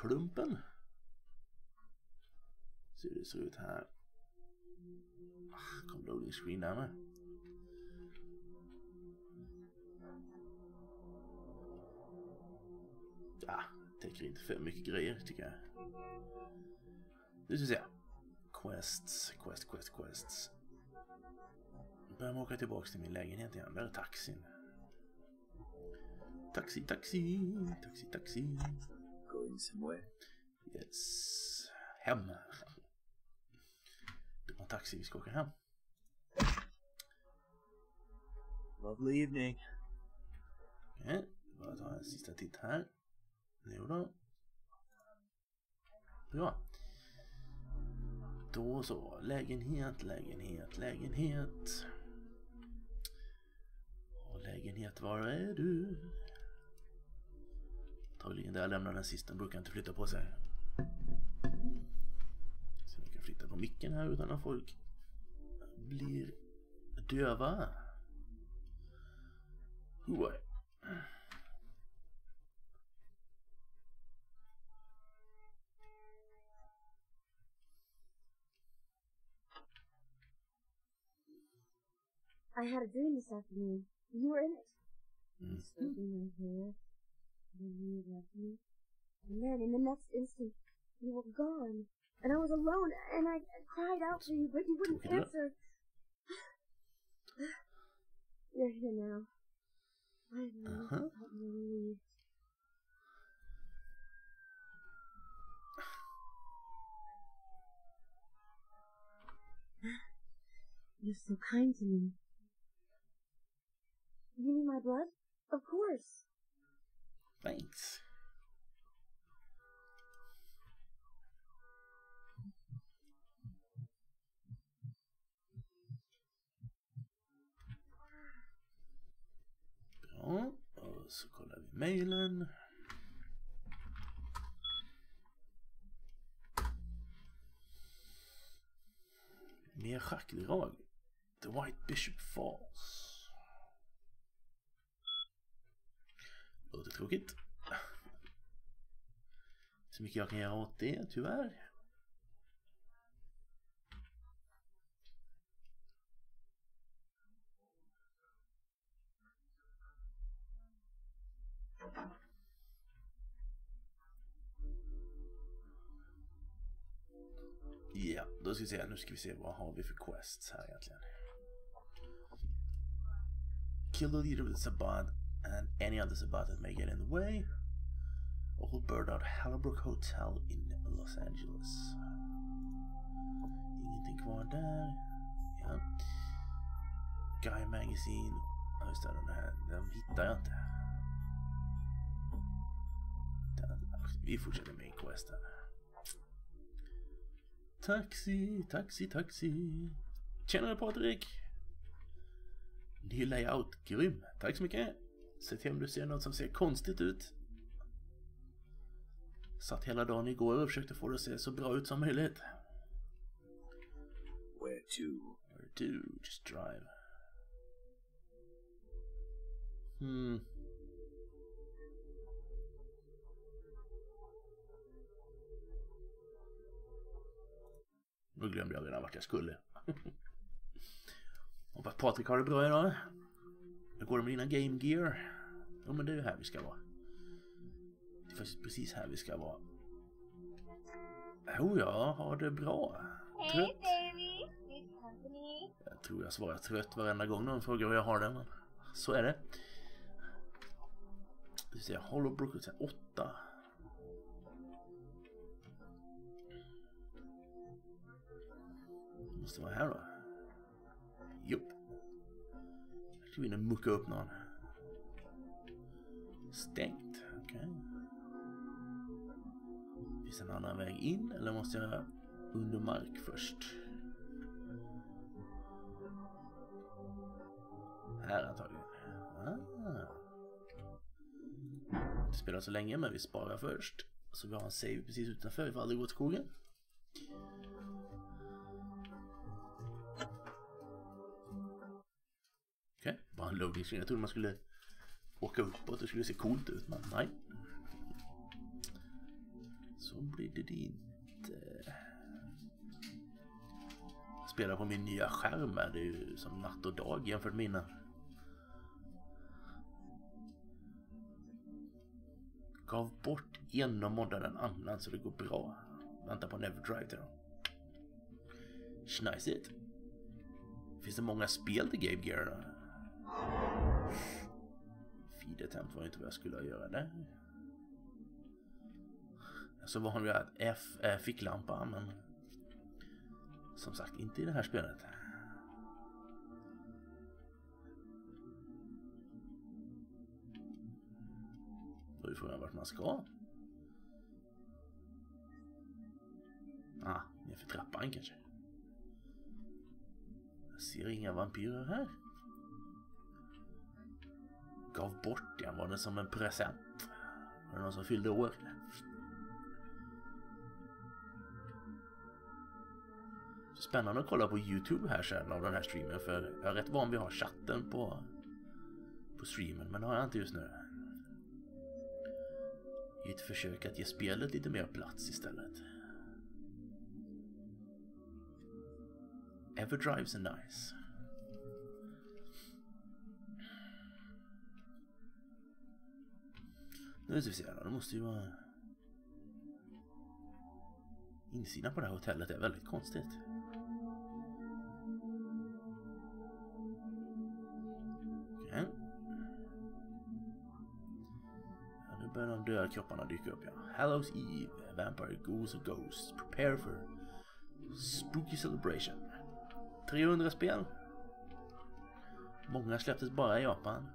klumpen. Så det ser ut här. Kom loading screen där med. Ja, täcker inte för mycket grejer tycker jag. Nu ska vi se. Quests, quest, quest, quests. Börjar man åka tillbaka till min lägenhet igen. Där är taxin. Taxi, taxi, taxi, taxi. Somewhere? Yes. Hem. Det var en taxi, vi ska åka hem. Lovely evening. Okej, bara ta en sista titt här. Nu då. Bra. Då så, lägenhet, lägenhet, lägenhet. Och lägenhet, var är du? Antagligen där jag lämnar den sista, den brukar inte flytta på sig. Så vi kan flytta på micken här utan att folk blir döva. Oj. I had a dream this afternoon. You were in it. Mm. Stroking Then you left me. And then in the next instant, you were gone. And I was alone, and I cried out to you, but you wouldn't answer. You're here now. I know. Uh-huh. I'm relieved. You're so kind to me. You need my blood? Of course. Thanks. Bra, och så kollar vi mejlen. Mer schackdrag. The White Bishop Falls. Låter tråkigt. Så mycket jag kan göra åt det, tyvärr. Ja, då ska vi se. Nu ska vi se vad har vi för quests här egentligen. Kill the leader of the Sabad and any other Sabbat that may get in the way. Or burn out Hallowbrook Hotel in Los Angeles. Ingenting kvar där. Ja. Guy Magazine. Ja, just det, den här. Den hittar jag inte. Den, vi fortsätter med questen. Taxi, taxi, taxi. Tjenare Patrik! Ny layout, grym. Tack så mycket. Se till om du ser något som ser konstigt ut. Satt hela dagen igår och försökte få det att se så bra ut som möjligt. Where to? Or do, just drive. Hmm. Nu glömde jag redan vart jag skulle. Hoppas Patrik har det bra idag. Hur går det med dina game gear? Jo men det är ju här vi ska vara. Det är faktiskt precis här vi ska vara. Jo, jag har det bra. Trött. Jag tror jag svarar trött varenda gång någon frågar hur jag har det, men så är det. Vi ser Hollowbrook och 8. Det måste vara här då. Jupp. Ska vi in och mucka upp någon. Stängt, okej. Finns det en annan väg in eller måste jag under mark först? Här antagligen. Ah. Det spelar så länge men vi sparar först. Så vi har en save precis utanför ifall det går åt skogen. Okej, bara en loading screen. Jag trodde man skulle åka uppåt och det skulle se coolt ut men nej. Så blir det inte. Eh. Jag spelar på min nya skärm här. Det är ju som natt och dag jämfört med mina. Gav bort en och moddade en annan så det går bra. Vänta på Neverdrive till dem. Schnajsigt. Finns det många spel till Game Gear då? Feed attempt var inte vad jag skulle göra där. Så var vi att F eh, är ficklampa men som sagt inte i det här spelet. Då är frågan vart man ska. Ah, nerför trappan kanske. Jag ser inga vampyrer här. Gav bort den, var den som en present? Var det någon som fyllde år? Spännande att kolla på Youtube här sen av den här streamen för jag är rätt van vid att ha chatten på, på streamen men det har jag inte just nu. I ett försök att ge spelet lite mer plats istället. Everdrives är nice. Nu ska vi se här, det måste ju vara... Insidan på det här hotellet är väldigt konstigt. Okej. Ja, nu börjar de döda kropparna dyka upp ja. Hallows Eve, Vampire Ghouls and Ghosts. Prepare for Spooky Celebration. 300 spel. Många släpptes bara i Japan.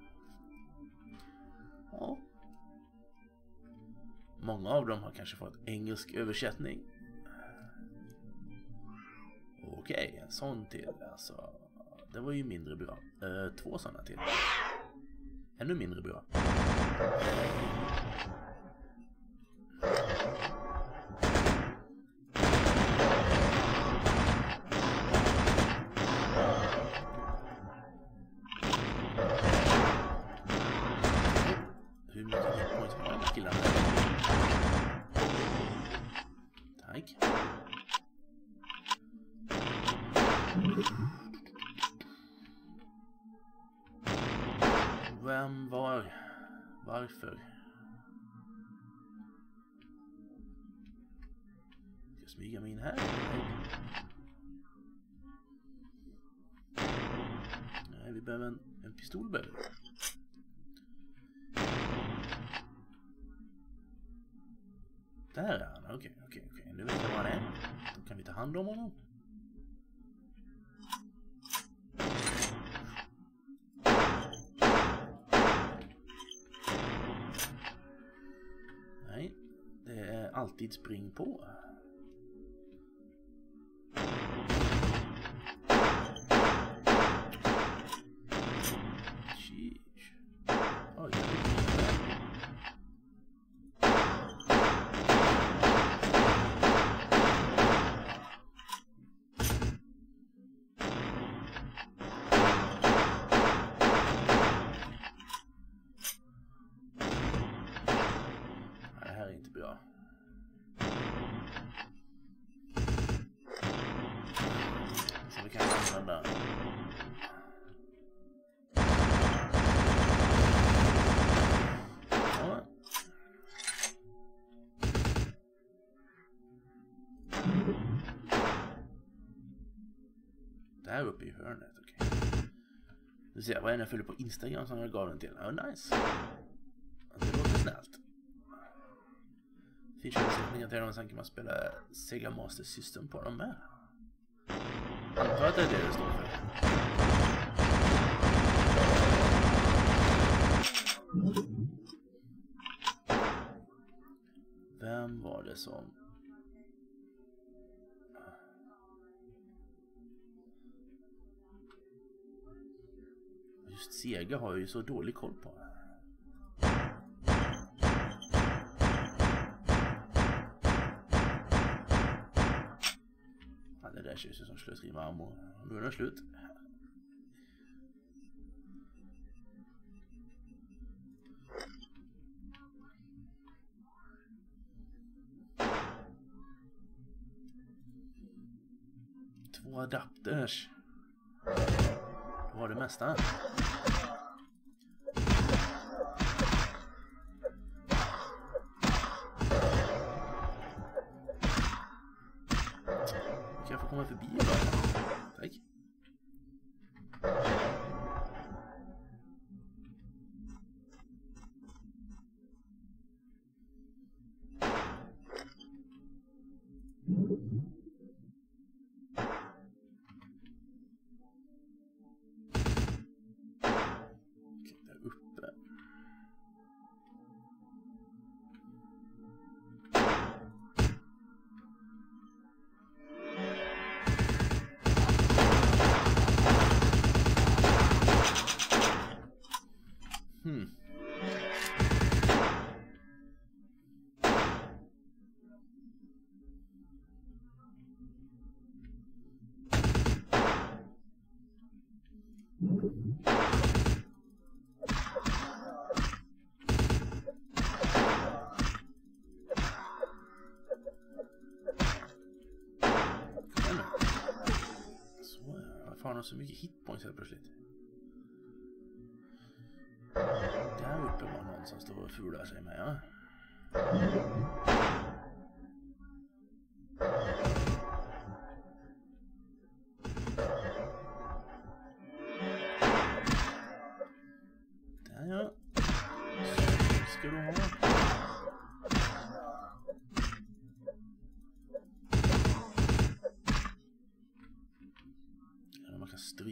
Många av dem har kanske fått engelsk översättning. Okej, okay, en sån till alltså. Det var ju mindre bra. Uh, två sådana till. Ännu mindre bra. Varför? Ska smyga mig in här? Nej, vi behöver en, en pistol behöver. Där är han, okej, okej, okej. Nu vet jag var han är. Då kan vi ta hand om honom. Alltid spring på. Där uppe i hörnet, okej. Nu ser jag, vad är det jag följer på Instagram som jag gav den till? Oh, nice. Det låter snällt. Featuresättningar till dem, sen kan man spela Sega Master System på dem med. Jag antar att det är det det står för. Vem var det som... just Sega har jag ju så dålig koll på. Ja, det där känns ju som slöseri med ammo. Nu är den slut. Två adapters. Du har det mesta. Varför har de så mycket hitpoints helt plötsligt? Där uppe var någon som står och fular sig med, ja.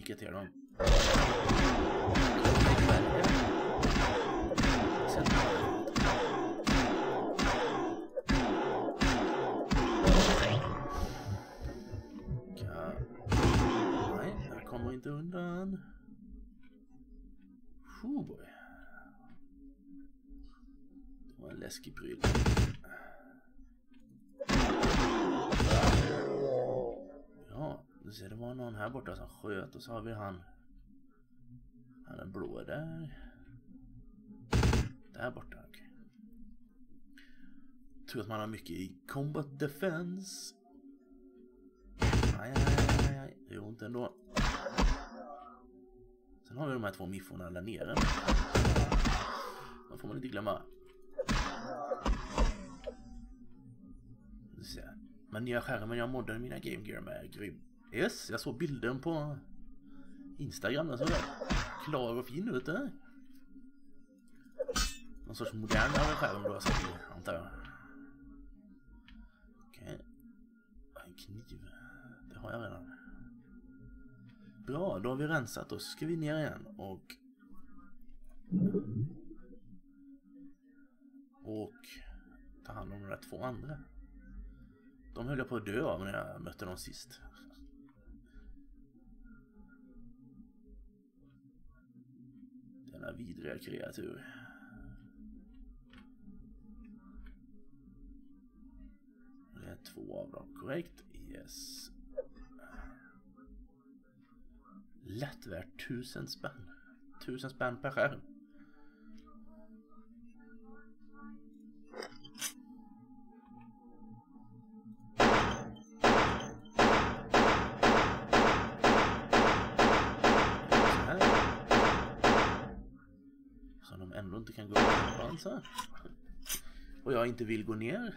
ikateron. Nein, da kommen läskig det var någon här borta som sköt och så har vi han. Han är blå där. Där borta, okej. Tror att man har mycket i combat defense. Aj, aj, aj, aj. Det gör ont ändå. Sen har vi de här två mifforna där nere. De får man inte glömma. Men nya skärmen jag moddade mina Game Gear med är grym. Yes, jag såg bilden på Instagram. Den såg klar och fin ut där. Någon sorts modernare skärm då i, antar jag. Okej. En kniv. Det har jag redan. Bra, då har vi rensat. Då ska vi ner igen och... Och ta hand om de där två andra. De höll jag på att dö av när jag mötte dem sist. Denna vidriga kreatur. Det är två av dem, korrekt? Yes. Lätt värt tusen spänn. Tusen spänn per skärm. Inte kan gå upp på alltså. Och jag inte vill gå ner.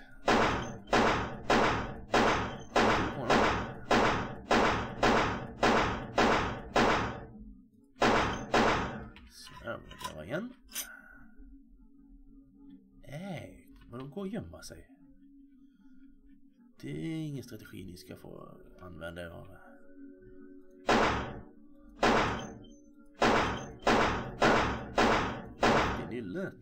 Så där var igen. Nej, vadå gå och gömma sig? Det är ingen strategi ni ska få använda er av. Det.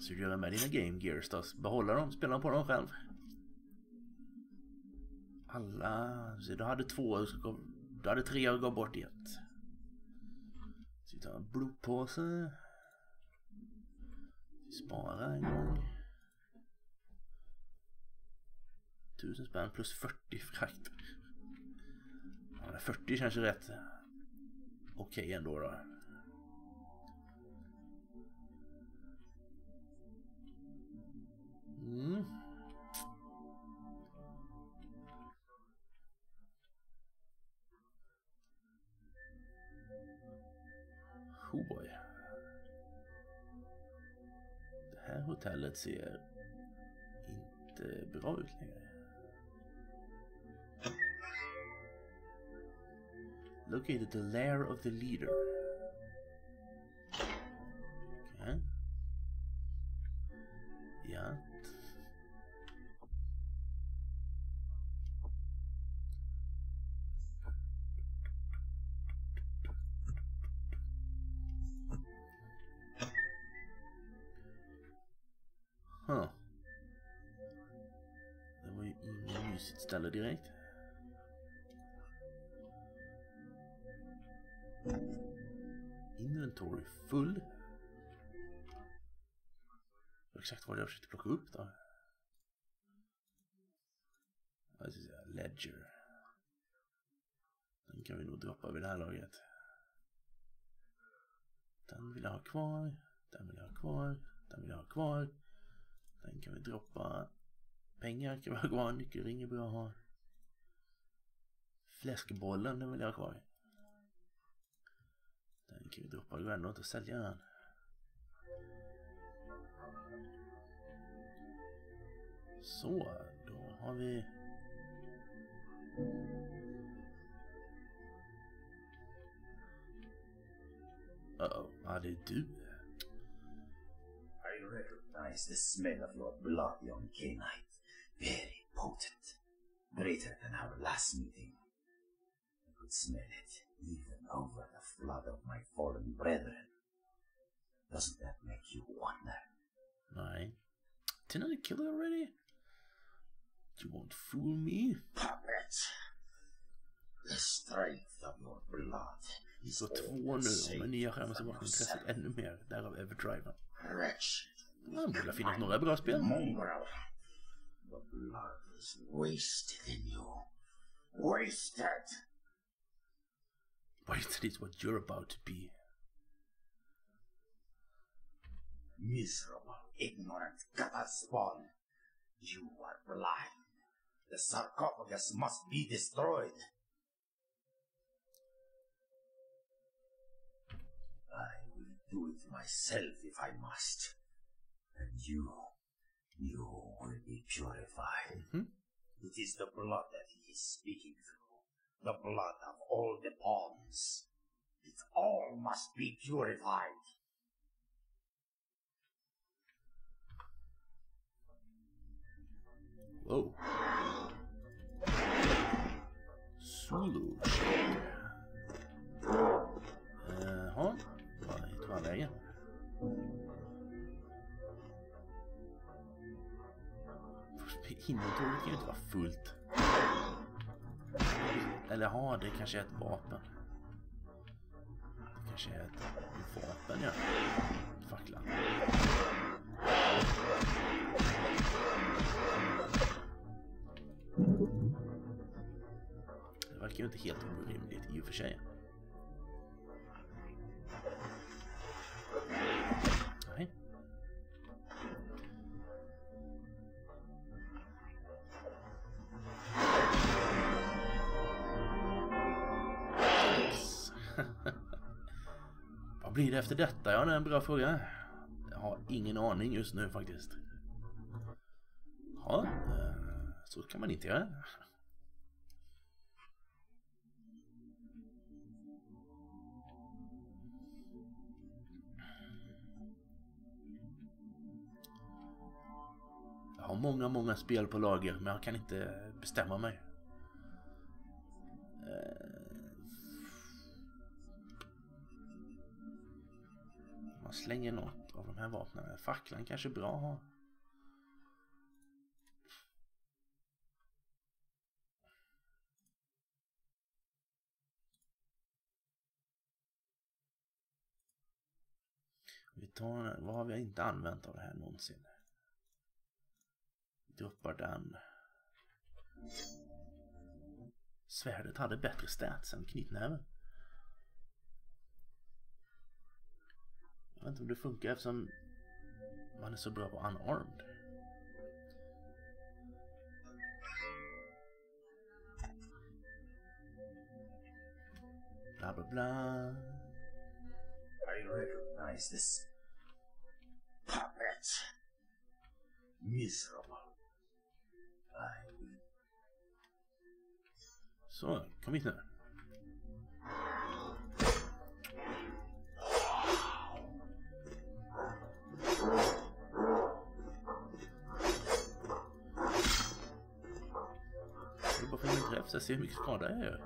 Så du göra med dina Game Gears då? Behålla dem, spela på dem själv. Alla, så du hade två, du hade tre och gav bort ett. Så vi tar en blodpåse. Vi sparar en gång. 1000 spänn plus 40 frakt. Ja, 40 känns ju rätt okej okay ändå då. Mm. Oh. Det här hotellet ser inte bra ut längre. Located the lair of the leader. Okej. Ja. Huh. Det var ju ingen mysigt ställe direkt. Inventory full. Exakt vad jag försökte plocka upp då. Jag ska säga Ledger. Den kan vi nog droppa vid det här laget. Den vill jag ha kvar. Den vill jag ha kvar. Den vill jag ha kvar. Den kan vi droppa. Pengar kan vi ha kvar. Nyckelring är bra att ha. Fläskbollen den vill jag ha kvar. Ändå inte att sälja den. Så, då har vi... Uh-oh, ja det är du. I recognize the smell of your blood, young Knight. Very potent. Greater than our last meeting. I could smell it even over the flood of my fallen brethren. Doesn't that make you wonder? Nej. Didn't I kill you already? You won't fool me. Puppet! The strength of your blood is Så två nu med nya skärmar så vaknar intresset ännu mer. Därav Everdriven. Wretched. Ja, det borde finnas några bra spel. Mongrel. The blood is wasted in you. Wasted! Wasted is what you're about to be. Miserable, ignorant gutter spawn. You are blind. The sarcophagus must be destroyed. I will do it myself if I must. And you, you will be purified. Mhm. It is the blood that he is speaking through. The blood of all the pawns. It all must be purified. Wow. Zulu. Jaha, uh-huh. vad tog han vägen? Inventoriet kan ju inte vara fullt. Eller ja, det kanske är ett vapen. Det kanske är ett vapen, ja. Facklan. Det verkar ju inte helt orimligt i och för sig. Blir det efter detta? Ja, det är en bra fråga. Jag har ingen aning just nu faktiskt. Ja, eh, så kan man inte göra. Jag har många, många spel på lager men jag kan inte bestämma mig. Eh, Man slänger något av de här vapnen. Facklan kanske är bra att ha. Vi tar, vad har vi inte använt av det här någonsin? Droppar den. Svärdet hade bättre stats än knytnäven. Jag vet inte om det funkar eftersom man är så bra på unarmed. Bla bla bla. I recognize this puppet. Miserable. I will... Så, kom hit nu. Är så jag ser hur mycket skada jag gör.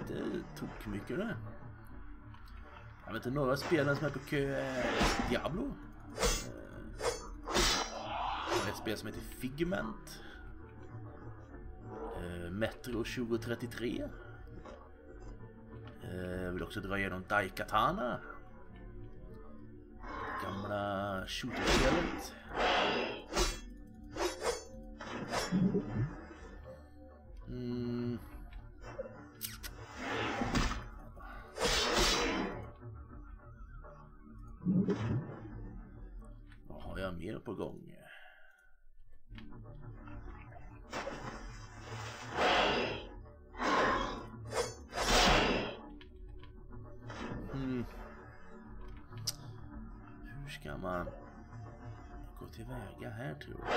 Inte tok mycket det. Jag vet inte några spelen som är på kö är Diablo. Jag har ett spel som heter Figment. Eh, Metro 2033. Jag eh, vill också dra igenom Daikatana. Gamla shooterspelet. Tror jag?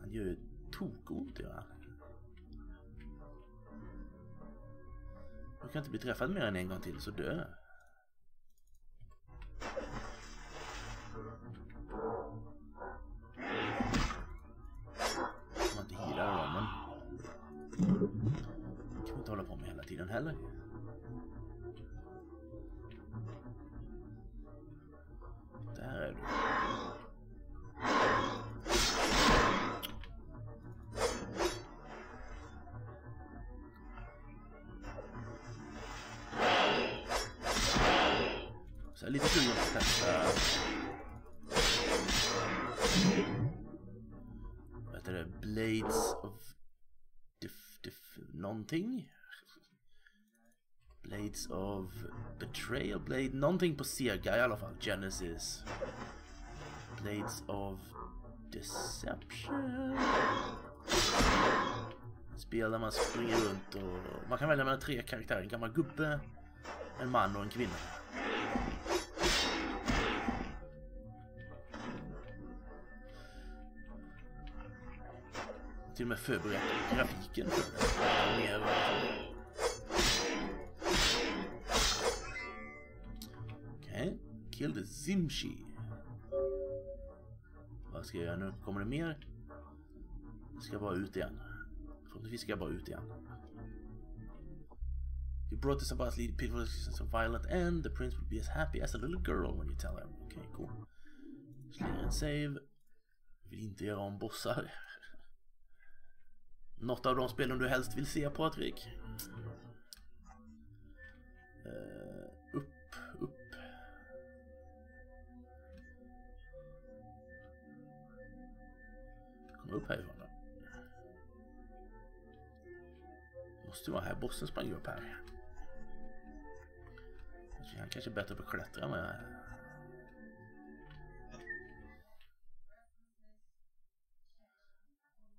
Han gör ju tokont gör han. Jag kan inte bli träffad mer än en gång till så dör jag. Man inte healar ramen. men... Det kan man inte hålla på med hela tiden heller. Blades of Betrayal? Blade... Någonting på Sega i alla fall. Genesis. Blades of Deception. Spel där man springer runt och... Man kan välja mellan tre karaktärer. En gammal gubbe, en man och en kvinna. Till och med förberett grafiken för det. Killed Zimshi. Vad ska jag göra nu? Kommer det mer? Jag ska bara ut igen. Förhoppningsvis ska jag bara ut igen. You brought this about lead people to a violent end. The prince would be as happy as a little girl when you tell him. Okej, okay, cool. Slänger en save. Vill inte göra om bossar. Något av de spelen du helst vill se Patrik? Uh, Upp härifrån då. Måste vara här. Bossen sprang upp här. Han kanske är bättre på att klättra än vad jag är.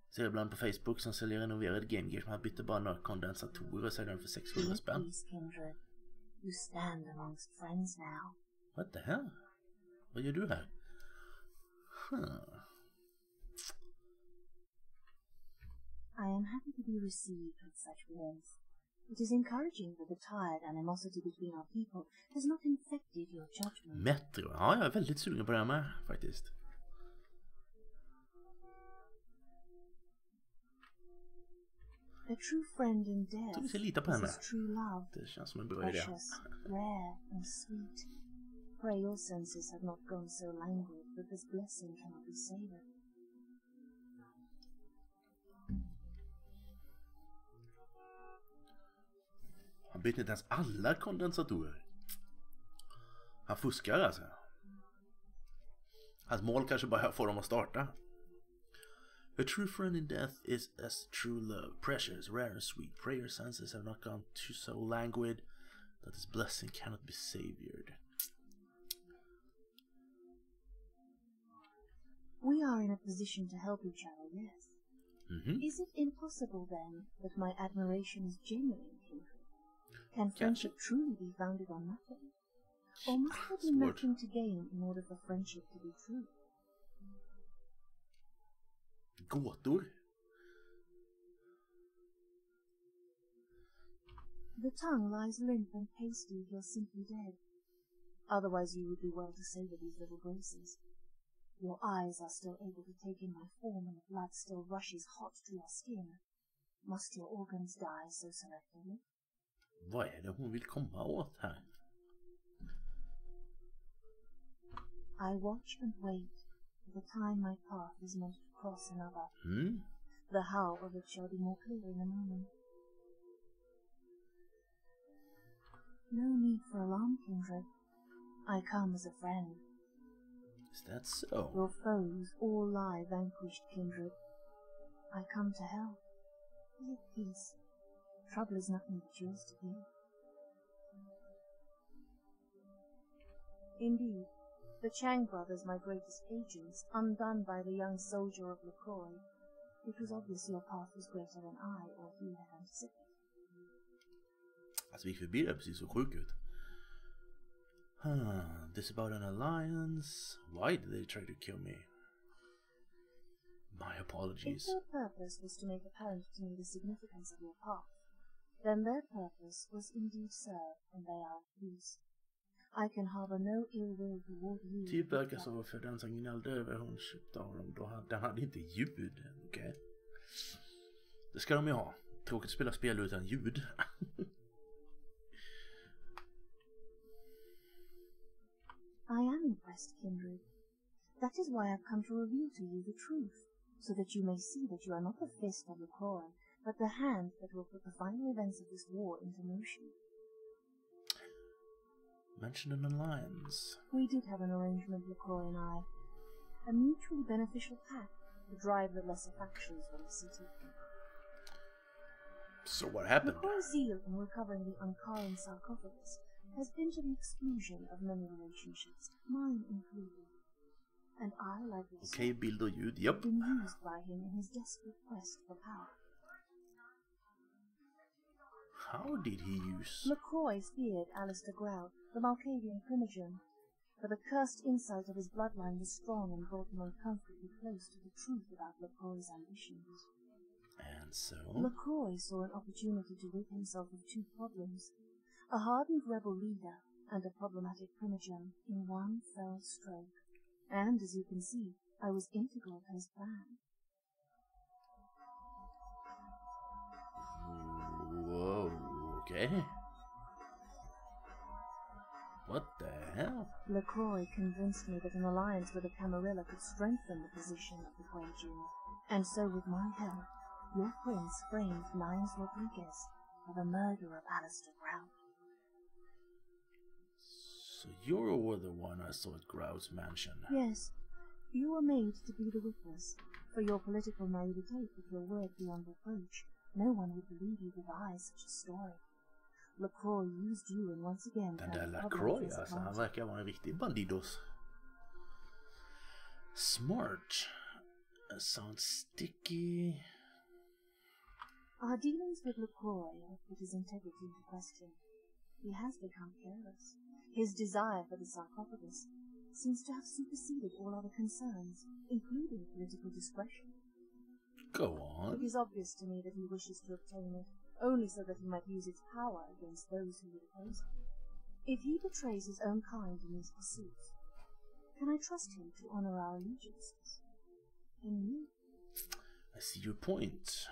Ser ibland på Facebook som säljer renoverade Game Gear. Man bytte bara några kondensatorer och säljer den för 600 spänn. What the hell? Vad gör du här? Huh. I am happy to be received with such warmth. It is encouraging that the tired animosity between our people has not infected your judgment. Metro? Ja, jag är väldigt sugen på det här med faktiskt. A true friend in death tror vi ska lita på henne. is true love, Det känns som en bra idé. rare, and sweet. Pray your senses have not gone so languid that this blessing cannot be savored. Han bytte inte ens alla kondensatorer. Han fuskar alltså. Hans mål kanske bara är att få dem att starta. A true friend in death is as true love, precious, rare and sweet. Pray your senses have not gone to so languid that his blessing cannot be savored. We are in a position to help each other, yes. Mhm. Is it impossible then that my admiration is genuine? Can friendship truly be founded on nothing? Or must there be nothing to gain in order for friendship to be true? Gåtor. The tongue lies limp and pasty if you're simply dead. Otherwise you would do well to savor these little graces. Your eyes are still able to take in my form and the blood still rushes hot to your skin. Must your organs die so selectively? Vad är det hon vill komma åt här? I watch and wait for the time my path is meant to cross another. Mm? The how of it shall be more clear in a moment. No need for alarm, Kindred. I come as a friend. Is that so? Your foes all lie vanquished, Kindred. I come to help. Be at peace. Trouble is nothing but yours to give. Indeed, the Chang brothers, my greatest agents, undone by the young soldier of LaCroix, it was obvious your path was greater than I or he had anticipated. Alltså vi förbi precis så sjuk ut. Huh, this about an alliance? Why did they try to kill me? My If apologies. their purpose was to make apparent to me the significance of your path, then their purpose was indeed served, and they are peace. I can harbor no ill will toward you. Typ verkar som för den som gnällde över hon köpte av dem, då hade, den hade inte ljud. Okej. Det ska de ju ha. Tråkigt att spela spel utan ljud. I am impressed, Kindred. That is why I've come to reveal to you the truth, so that you may see that you are not the fist of LaCroix, but the hand that will put the final events of this war into motion. Mention an alliance. We did have an arrangement, LaCroix and I. A mutually beneficial pact to drive the lesser factions from the city. So what happened? LaCroix's zeal in recovering the Ankaran sarcophagus has been to the exclusion of many relationships, mine included. And I, like yourself, okay, bild och ljud. have been used by him in his desperate quest for power. How did he use... LaCroix feared Alistair Grout, the Malkavian primogen, for the cursed insight of his bloodline was strong and brought him uncomfortably close to the truth about LaCroix's ambitions. And so... LaCroix saw an opportunity to rid himself of two problems a hardened rebel leader and a problematic primogen in one fell stroke. And, as you can see, I was integral to his plan. Whoa, okay. What the hell? LaCroix convinced me that an alliance with the Camarilla could strengthen the position of the Kuei-jin, and so with my help, your prince framed Nines Rodriguez for the murder of Alistair Grout. So you were the one I saw at Grout's mansion. Yes, you were made to be the witness. For your political naivete put your word beyond reproach. No one would believe you devise such a story. LaCroix used you and once again Den där the problem to LaCroix alltså, han verkar vara en riktig bandidos. Smart. Sounds sticky. Our dealings with LaCroix have put his integrity into question. He has become careless. His desire for the sarcophagus seems to have superseded all other concerns, including political discretion. Go on. It is obvious to me that he wishes to obtain it, only so that he might use its power against those who would oppose him. If he betrays his own kind in his pursuits, can I trust him to honor our allegiances? In you? I see your point.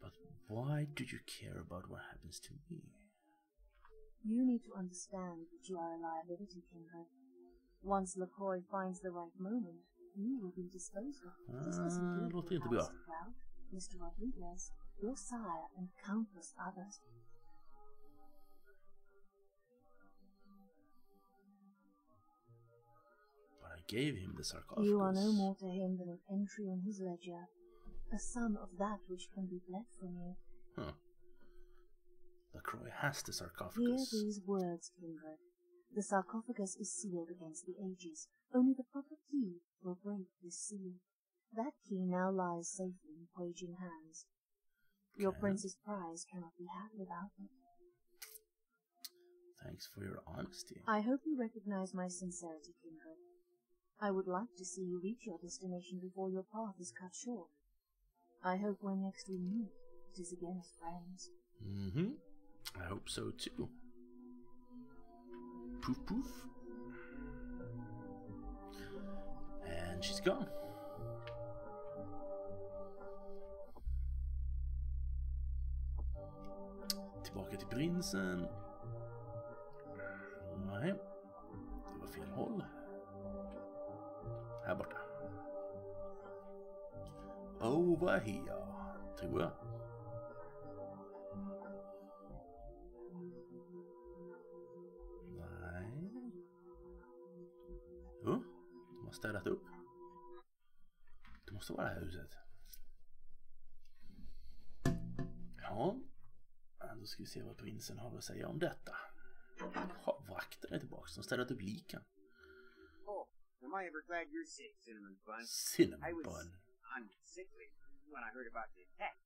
But why do you care about what happens to me? You need to understand that you are a liability, Kindred. Once LaCroix finds the right moment, you will be disposed of. This was Ah, included låter with inte bra. Mr. Rodriguez, your sire, and countless others. But I gave him the sarcophagus. You are no more to him than an entry on his ledger, a sum of that which can be bled from you. Huh. LaCroix has the sarcophagus. Hear these words, Kindred. The sarcophagus is sealed against the ages. Only the proper key will break this seal. That key now lies safely in Kuei-jin hands. Your Okay. prince's prize cannot be had without it. Thanks for your honesty. I hope you recognize my sincerity, Kindred. I would like to see you reach your destination before your path is cut short. I hope when next we meet, it is again as friends. Mm-hmm. I hope so too. Poof poof. And she's gone. Tillbaka till prinsen. Nej, det var fel håll. Här borta. Over here, tror jag. Nej. Jo, de har städat upp. Måste vara det här huset. Ja, då ska vi se vad prinsen har att säga om detta. Ja, vakten är tillbaka. De städat upp liken. Oh, am I ever glad you're sick, Cinnamon Bun? I Cinnamon was bun. on sick leave when I heard about the attack.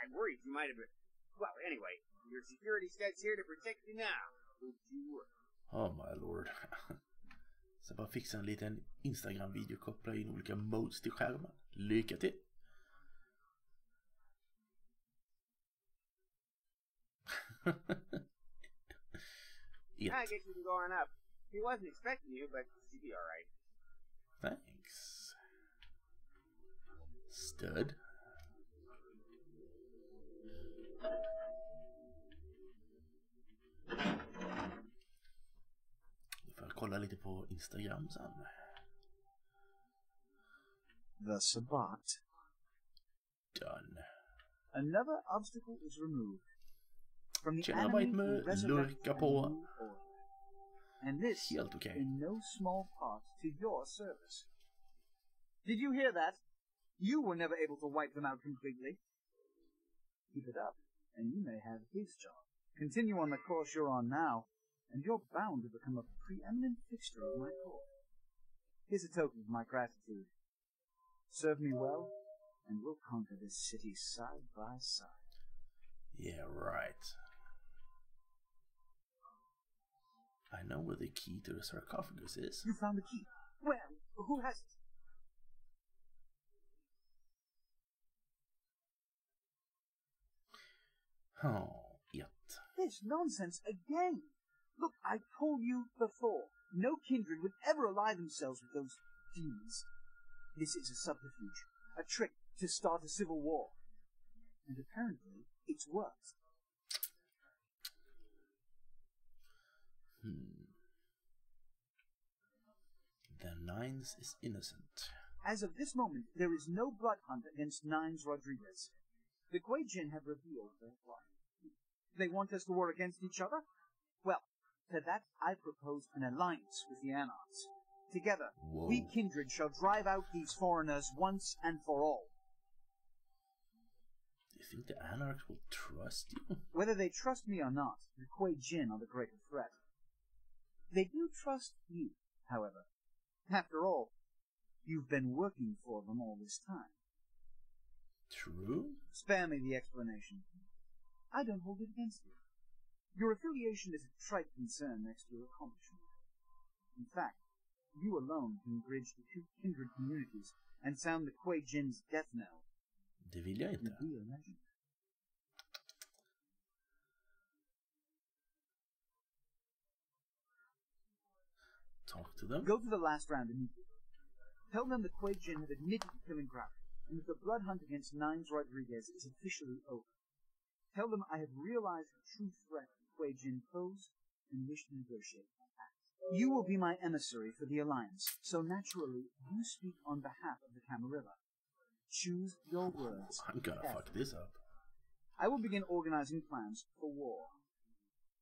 I worried you might have been. Well, anyway, your security stat's here to protect you now. Don't you worry. Oh my lord. Så bara fixa en liten Instagram-video, koppla in olika modes till skärmen. Lycka till! I Ett. guess you can go on up. He wasn't expecting you, but you'll be alright. Thanks. Stöd. Nu får jag kolla lite på Instagram sen. The Sabbat. Done. Another obstacle is removed. From the enemy, Whitemö. we resurrect Lurka a på. new order. And this in no small part to your service. Did you hear that? You were never able to wipe them out completely. Keep it up, and you may have his job. Continue on the course you're on now, and you're bound to become a preeminent fixture of my court. Here's a token of my gratitude. Serve me well, and we'll conquer this city side by side. Yeah, right. I know where the key to the sarcophagus is. You found the key. Where? Who has it? Oh, ett. This nonsense again. Look, I told you before. No kindred would ever ally themselves with those demons. This is a subterfuge, a trick to start a civil war. And apparently, it's worked. Hmm. The Nines is innocent. As of this moment, there is no blood hunt against Nines Rodriguez. The Kuei-jin have revealed their plot. They want us to war against each other? Well, to that I propose an alliance with the Anarchs. Together, Whoa. we kindred shall drive out these foreigners once and for all. Do you think the Anarchs will trust you? Whether they trust me or not, the Kuei Jin are the greater threat. They do trust you, however. After all, you've been working for them all this time. True? Spare me the explanation. I don't hold it against you. Your affiliation is a trite concern next to your accomplishment. In fact, you alone can bridge the two kindred communities and sound the Kuei Jin's death knell. Det vill jag with inte. real legend. Talk to them. Go to the last round immediately. Tell them the Kuei Jin have admitted to killing Grout, and that the blood hunt against Nines Rodriguez is officially over. Tell them I have realized the true threat the Kuei Jin pose and wish to negotiate. You will be my emissary for the alliance, so naturally you speak on behalf of the Camarilla. Choose your words. I'm gonna fuck this up. I will begin organizing plans for war.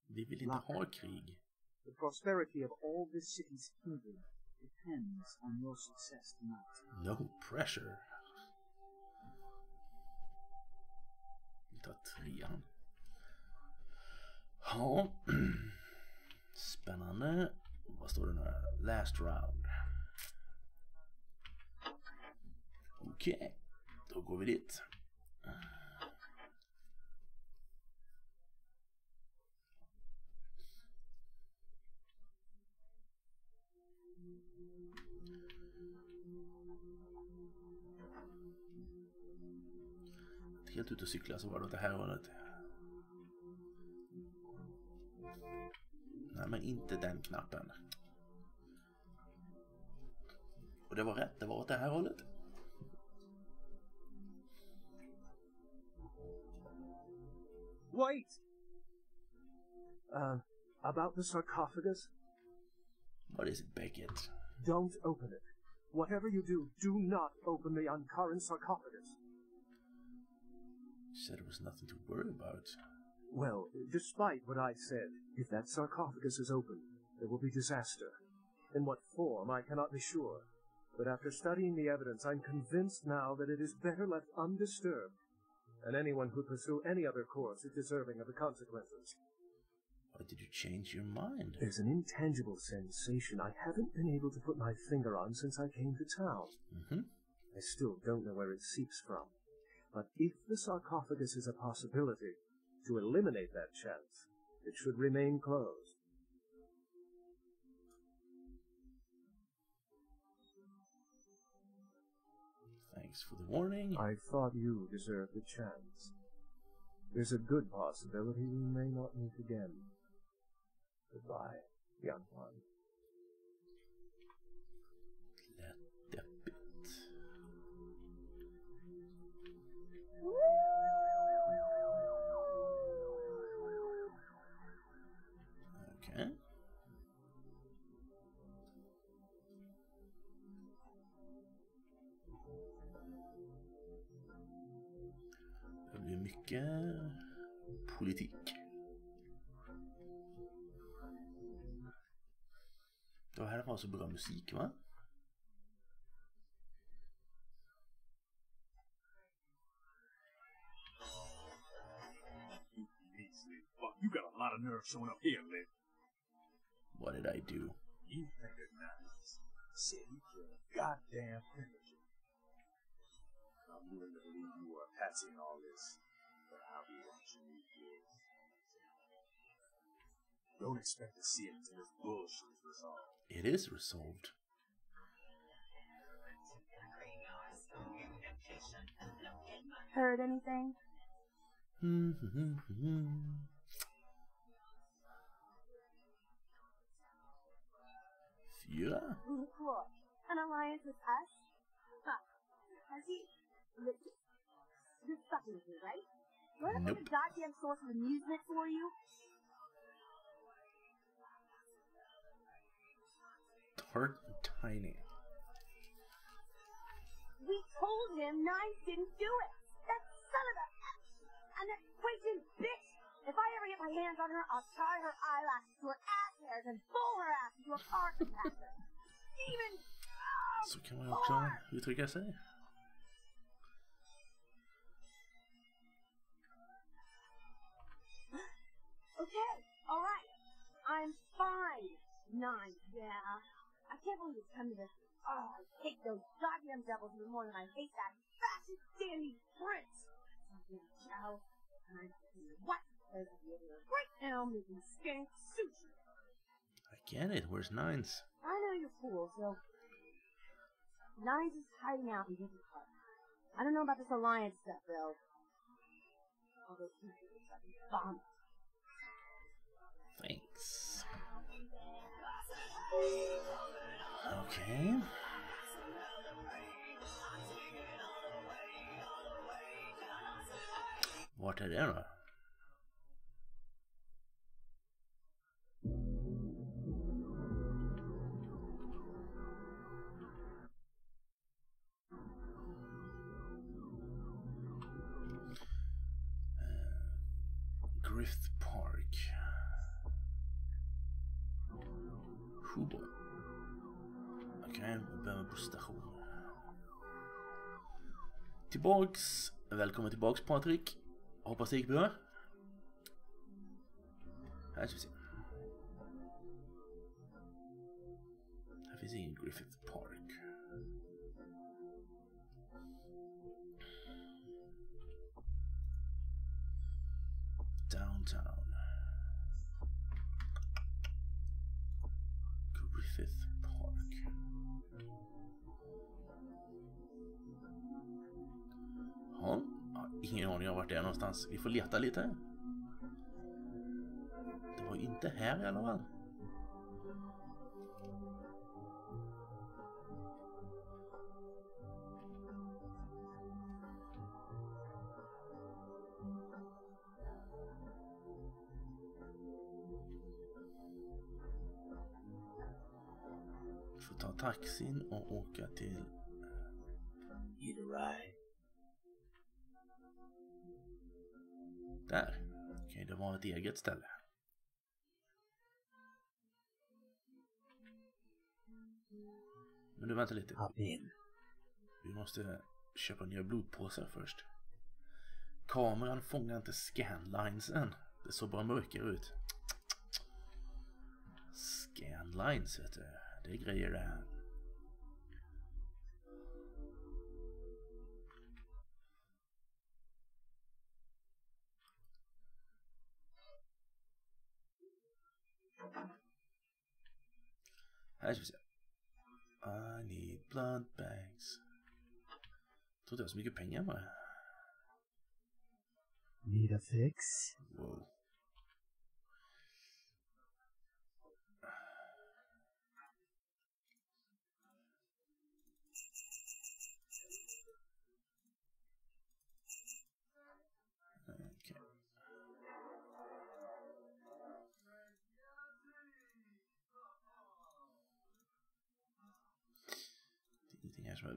Vi vill inte ha krig. The prosperity of all this city's kindred depends on your success tonight. No pressure. Vi tar trean. Ja. Spännande. Vad står det nu? Last round. Okej, då går vi dit. Helt ute och cykla så var det åt det här hållet. Nej, men inte den knappen. Och det var rätt, det var åt det här hållet. Wait! Uh, about the sarcophagus? What is it, Beckett? Don't open it. Whatever you do, do not open the Ankaran sarcophagus. You said it was nothing to worry about. Well, despite what I said, if that sarcophagus is opened, there will be disaster. In what form, I cannot be sure. But after studying the evidence, I'm convinced now that it is better left undisturbed. And anyone who pursue any other course is deserving of the consequences. Why did you change your mind? There's an intangible sensation I haven't been able to put my finger on since I came to town. Mm-hmm. I still don't know where it seeps from. But if the sarcophagus is a possibility, to eliminate that chance, it should remain closed. Thanks for the warning. I thought you deserved a chance. There's a good possibility we may not meet again. Goodbye, young one. Det blir mycket politik. Det var här det var så bra musik va? You got a lot of nerve showing up here, Liv. What did I do? You recognize. Said you killed a goddamn primitive. I'm willing to believe you are Patsy in all this, Don't expect to see it until this bullshit is resolved. It is resolved. Heard anything? Mm-hmm. Fyra? Cool. An alliance with us? Huh. Has he... You're fucking with me, right? Do I look like Nope. a goddamn source of amusement for you? Tart tiny. We told him Nines didn't do it. That son of a... And that Quentin bitch! If I ever get my hands on her, I'll tie her eyelashes to her ass hairs and pull her ass into a car compactor. Demon! Oh, Så kan man ju också Lord! uttrycka sig. Okay, alright. I'm fine. Nine, yeah. I can't believe it's coming to this. Oh, I hate those goddamn devils even more than I hate that fascist dandy prince. Fucking cow. And I'm what? Right now making skank sushi. I get it. Where's Nines? I know you're cool, so. Nines is hiding out in different parts. I don't know about this alliance stuff, though. All those people are fucking Okay. Vart är det busstation. Tillbaks. Välkommen tillbaks Patrik. Hoppas det gick bra. Här ska vi se. Griffith Park. Downtown. Griffith vart det är någonstans. Vi får leta lite. Det var inte här i alla fall. Får ta taxin och åka till... Eat a ride? Där. Okej, det var ett eget ställe. Men du vänta lite. Vi måste köpa nya blodpåsar först. Kameran fångar inte scanlinesen. Det såg bara mörkare ut. Scanlines vet du. Det är grejer det här. I need blood bags. Trodde jag så mycket pengar med. Need a fix? Wow.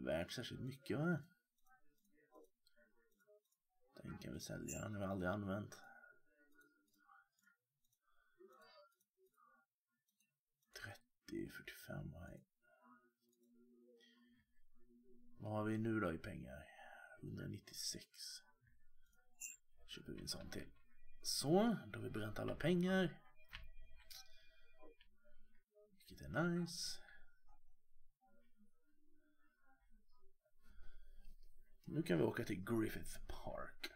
Värt särskilt mycket va? Den kan vi sälja, den har vi aldrig använt. Trettio, fyrtiofem, nej. Vad har vi nu då i pengar? 196. Köper vi en sån till. Så, då har vi bränt alla pengar. Vilket är nice. Nu kan vi åka till Griffith Park.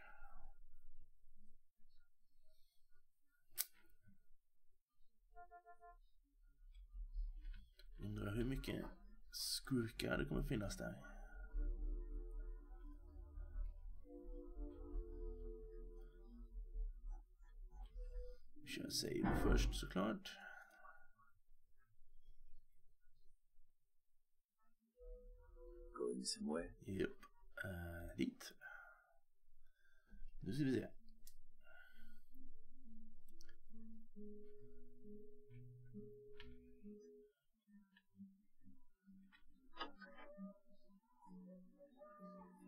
Undrar hur mycket skurkar det kommer finnas där. Vi kör save först såklart. Going somewhere? Japp eh, dit. Nu ska vi se.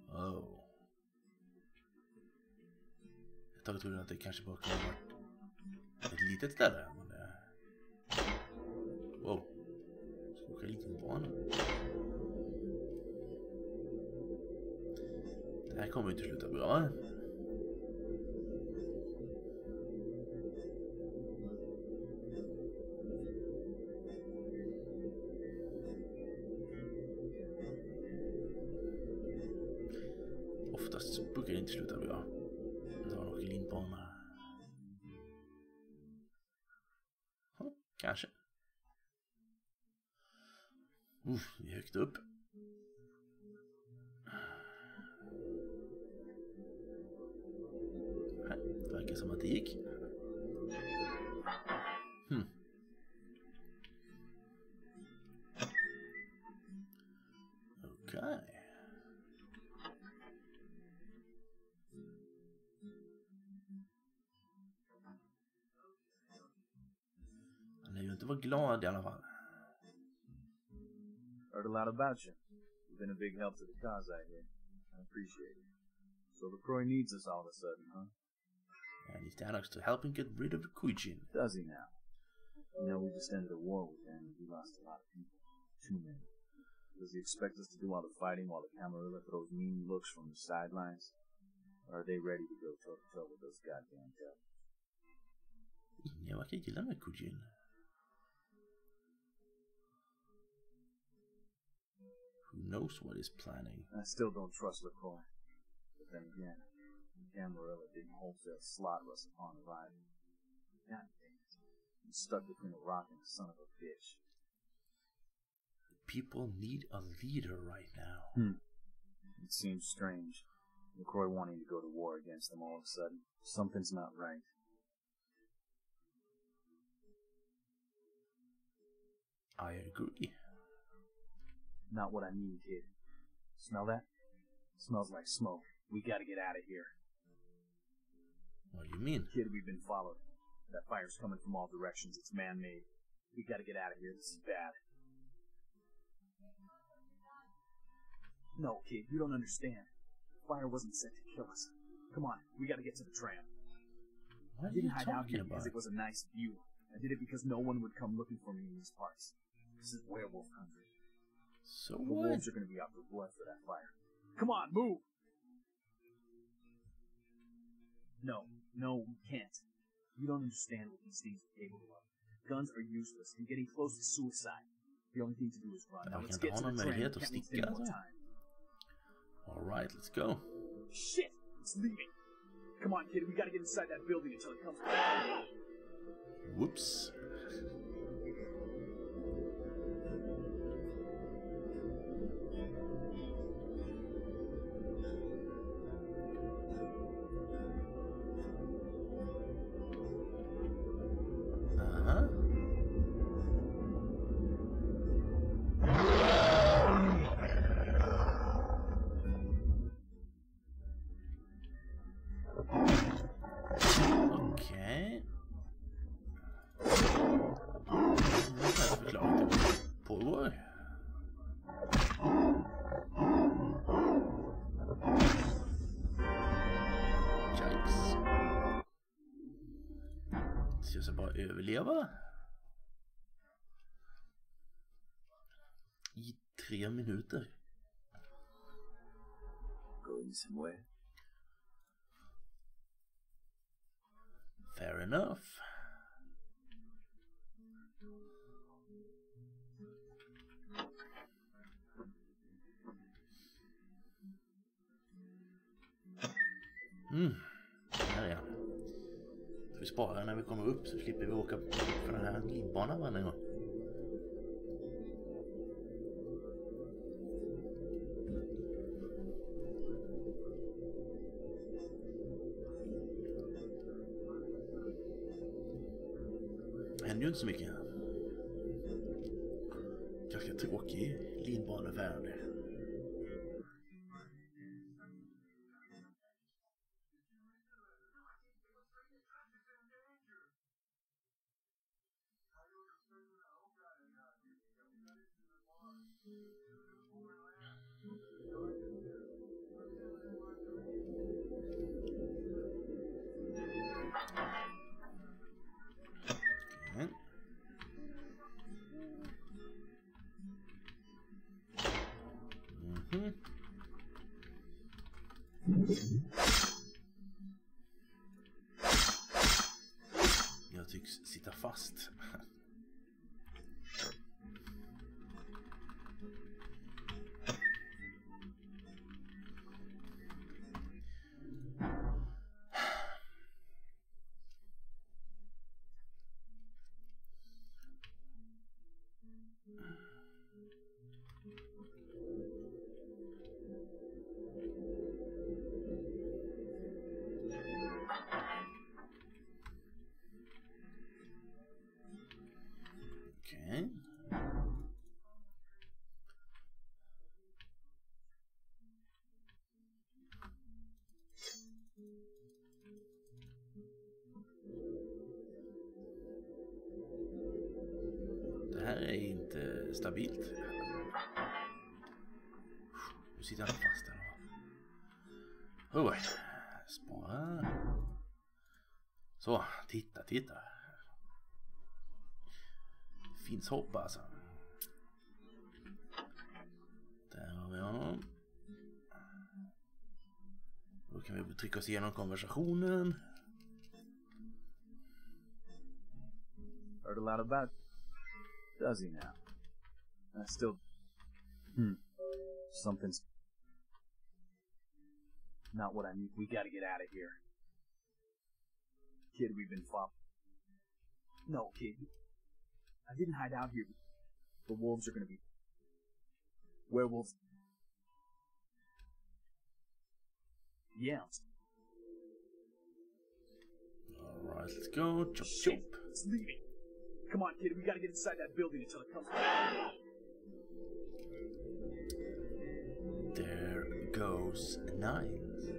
Oh. Ett tag trodde jag att det kanske bara kunde varit ett litet ställe. Men det... Wow. Ska åka liten bana. Det här kommer inte sluta bra. Oftast brukar det inte sluta bra. Det var nog linbana. Kanske. Upp. Okej. Han lär ju inte vara glad i alla fall. Heard a lot about you. You've been a big help to the cause out here. I appreciate it. So LaCroix needs us all of a sudden, huh? And he's down to help him get rid of the Kuei-jin. Does he now? You know, we just ended a war with him and we lost a lot of people. Too many. Does he expect us to do all the fighting while the Camarilla throws mean looks from the sidelines? Or are they ready to go toe to toe with those goddamn devils? Verkar gilla med Kuei-jin. Who knows what he's planning? I still don't trust LaCroix. But then again, the Camarilla didn't wholesale slaughter us upon arrival. God damn it. I'm stuck between a rock and a son of a bitch. People need a leader right now. Hmm. It seems strange. LaCroix wanting to go to war against them all of a sudden. Something's not right. I agree. Not what I mean, kid. Smell that? Smells like smoke. We gotta get out of here. What do you mean? Kid, we've been followed. That fire's coming from all directions. It's man-made. We gotta get out of here. This is bad. No, kid, you don't understand. The fire wasn't set to kill us. Come on, we gotta get to the tram. What I didn't you hide out here about? because it was a nice view. I did it because no one would come looking for me in these parts. This is werewolf country. So The what? wolves are gonna be out for blood for that fire. Come on, move! No, no, we can't. You don't understand what these things are capable of. Guns are useless and getting close to suicide. The only thing to do is run. Now let's get to the train. Can't any more alltså. Time. Alright, let's go. Shit! It's leaving. Come on, kid. We gotta get inside that building until it comes back. Whoops. Överleva. I tre minuter. Going somewhere? Fair enough. Mm. Spara när vi kommer upp så slipper vi åka på den här linbanan varje gång. händer ju inte så mycket. Ganska tråkig linbanevärld. Stabilt. Nu sitter han fast där. Alright. spara. Så, titta, titta. Finns hopp alltså. Där har vi honom. Då kan vi trycka oss igenom konversationen. Heard a lot about. Does he now? I still. Hmm. Something's not what I need. We gotta get out of here. Kid, we've been followed. No, kid. I didn't hide out here. The wolves are gonna be werewolves. Yeah. Alright, let's go. Jump, jump. It's leaving. Come on, kid. We gotta get inside that building until it comes back. goes nines.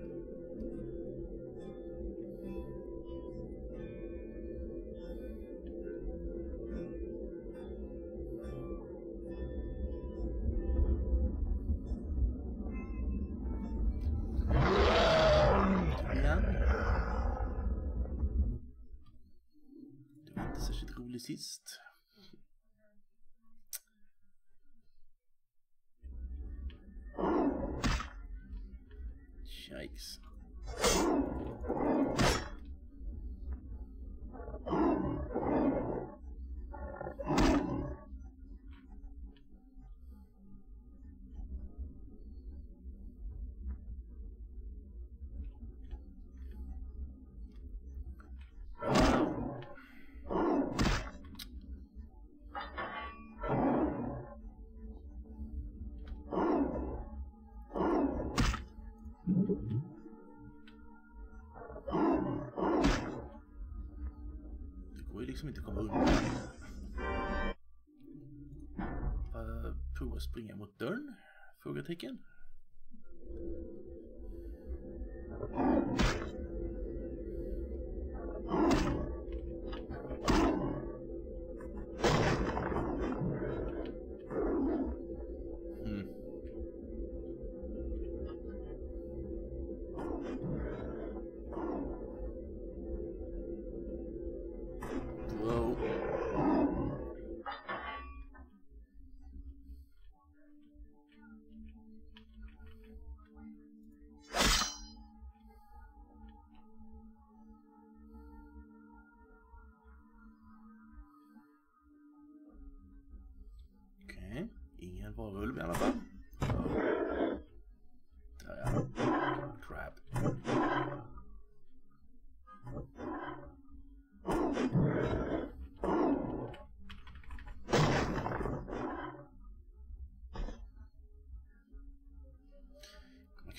None. Du väntar särskilt rolig. Liksom inte komma undan. Uh, prova att springa mot dörren? Frågetecken.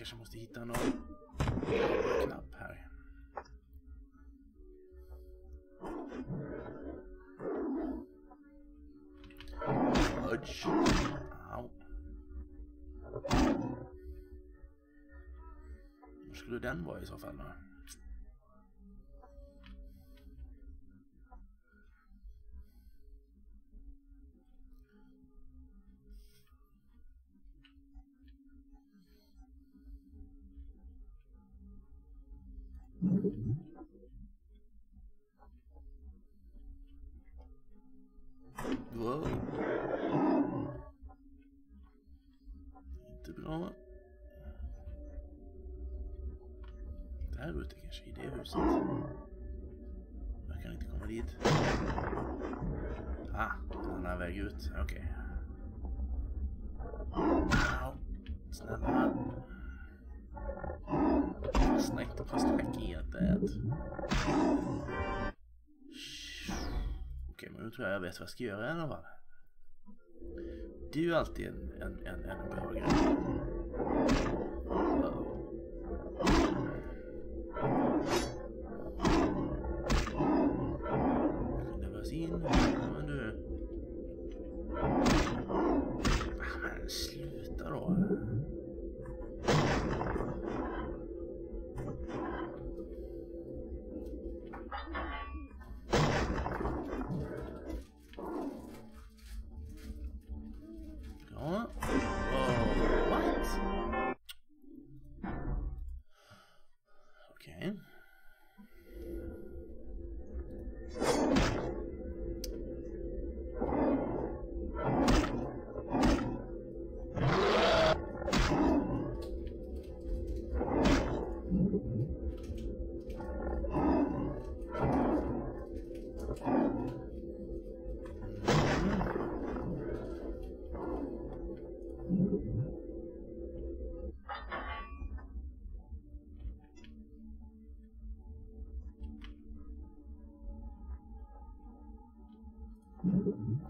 Kanske måste hitta någon knapp här. Fudge. Au. Var skulle den vara i så fall då? Annan väg ut. Okej. Au. Snälla. Snäckt på staketet. Okej, men nu tror jag jag vet vad jag ska göra i alla fall. Det är ju alltid en, en, en, en bra grej.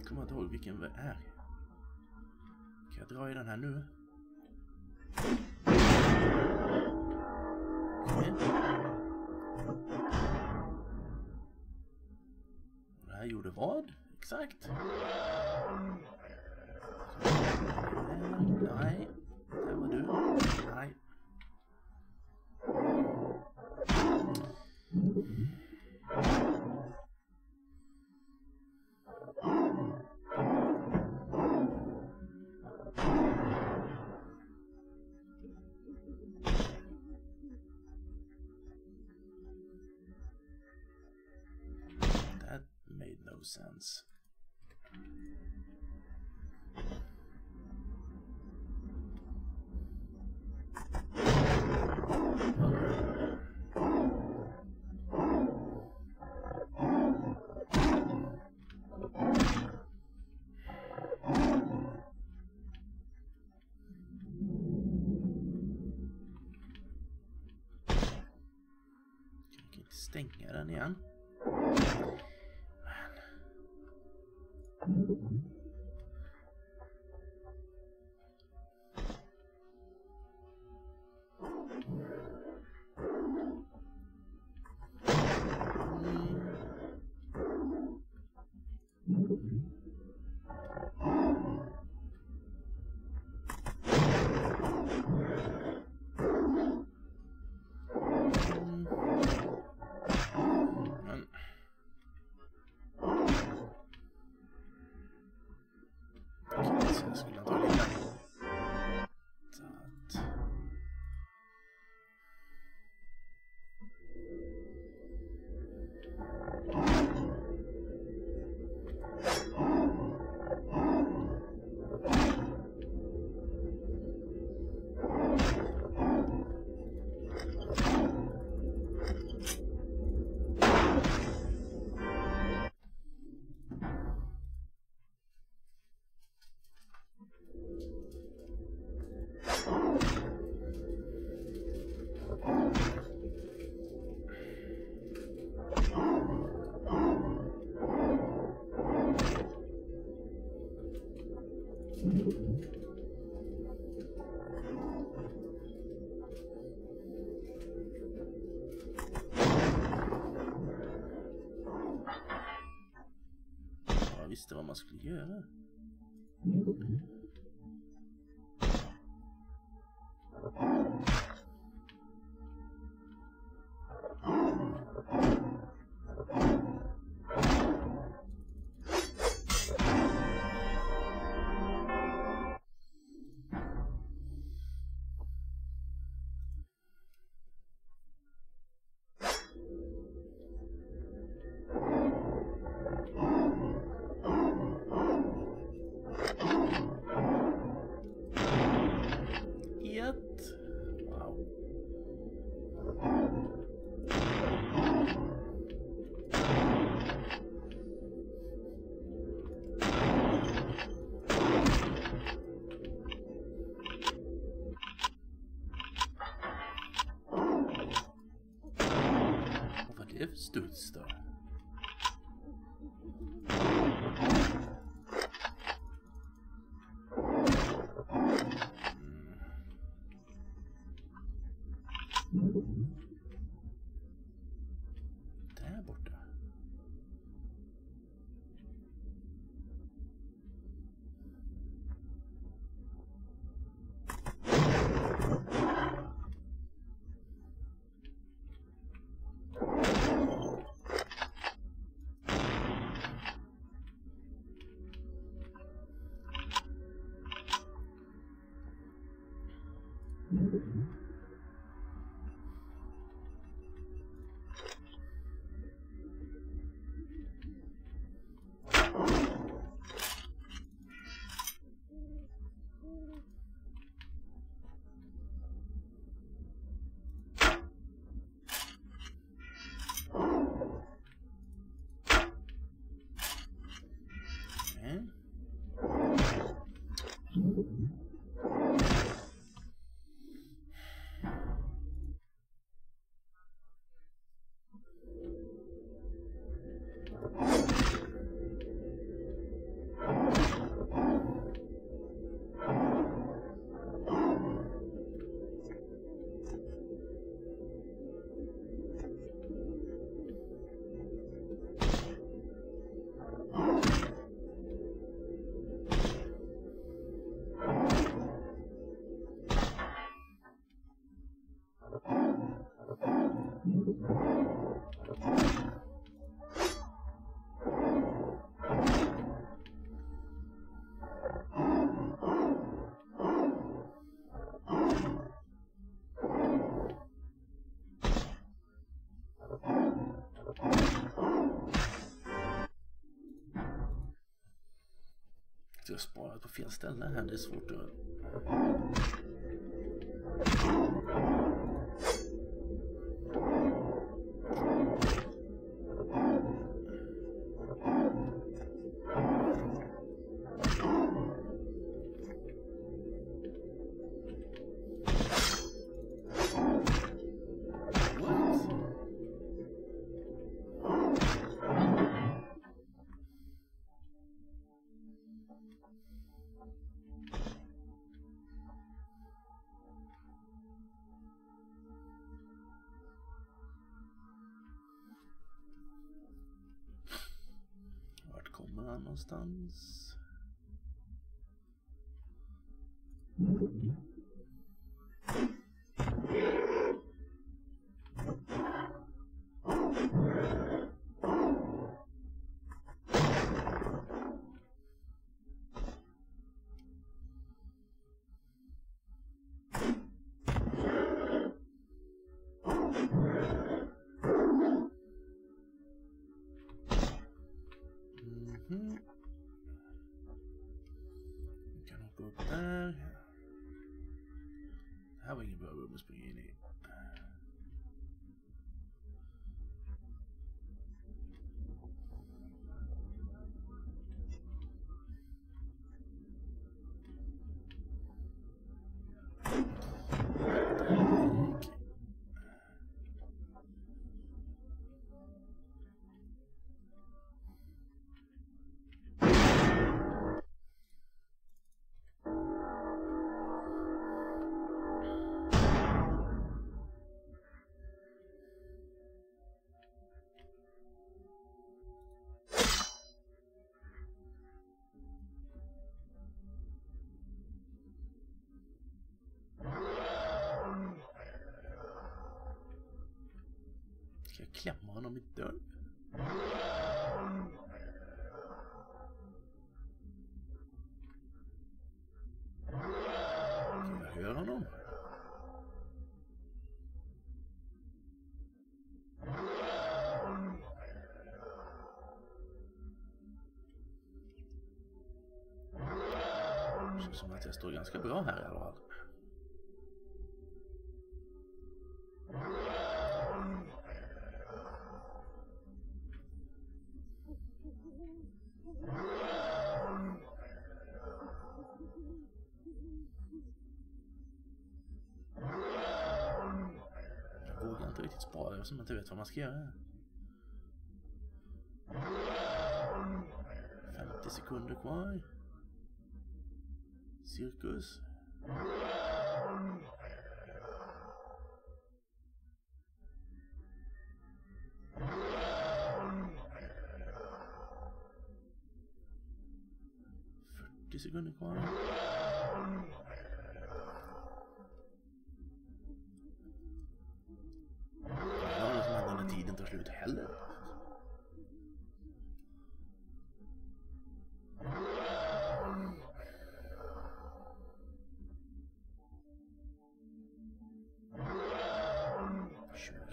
Kommer inte ihåg vilken väg... är. Kan jag dra i den här nu? Det här gjorde vad? Exakt. Nej. Sense. Stänga den igen. sistema masculino. Vad var det Jag har sparat på fel ställe här. Det är svårt att... estamos, estamos. Rum att springa in i. klämma honom i dörren? Kan jag höra honom? Det Känns som att jag står ganska bra här i alla fall. Som inte vet vad man ska göra. 50 sekunder kvar. Cirkus. Fyrtio sekunder kvar.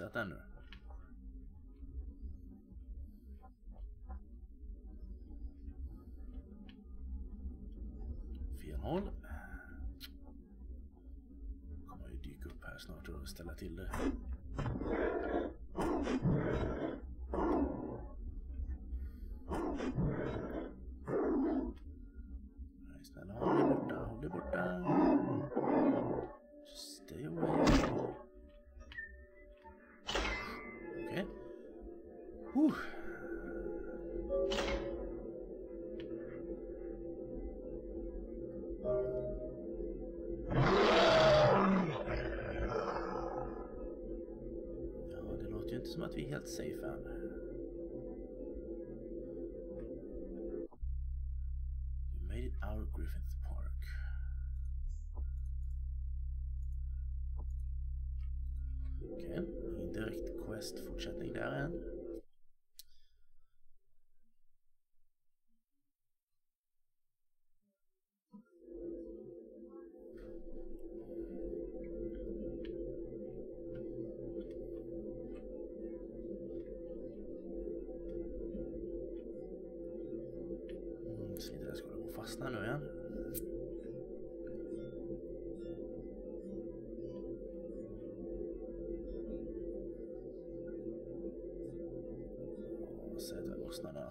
Satanor. Uh. Ja, det låter ju inte som att vi är helt safe än.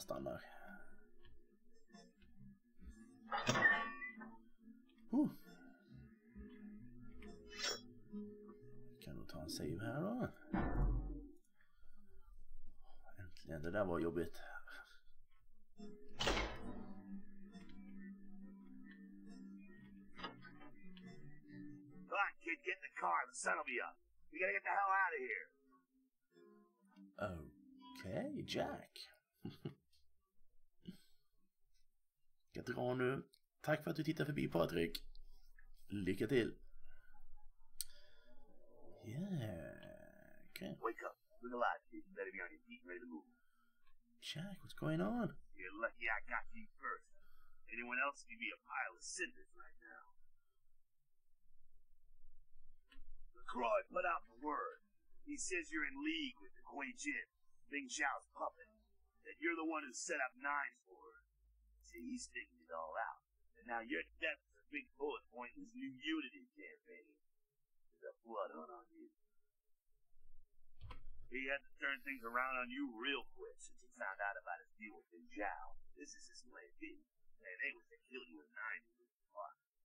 Stannar. Oh. Kan nog ta en save här då. Äntligen, det där var jobbigt. Come on, kid, get in the car. The sun will be up. We gotta get the hell out of here. Okej, Jack. Dra nu. Tack för att du tittade förbi Patrik. Lycka till. Yeah. Okay. Wake up. Look alive, kid. You better be on your feet ready to move. Jack, what's going on? You're lucky I got you first. Anyone else would be a pile of cinders right now. LaCroix put out the word. He says you're in league with the Kuei Jin, Ming Xiao's puppet. That you're the one who set up nines for her. See, he's figured it all out. And now your death is a big bullet point in his new Unity campaign. There's a blood hunt on you. He had to turn things around on you real quick since he found out about his deal with Ming Xiao. This is his plan B. And they was to kill you in nine years.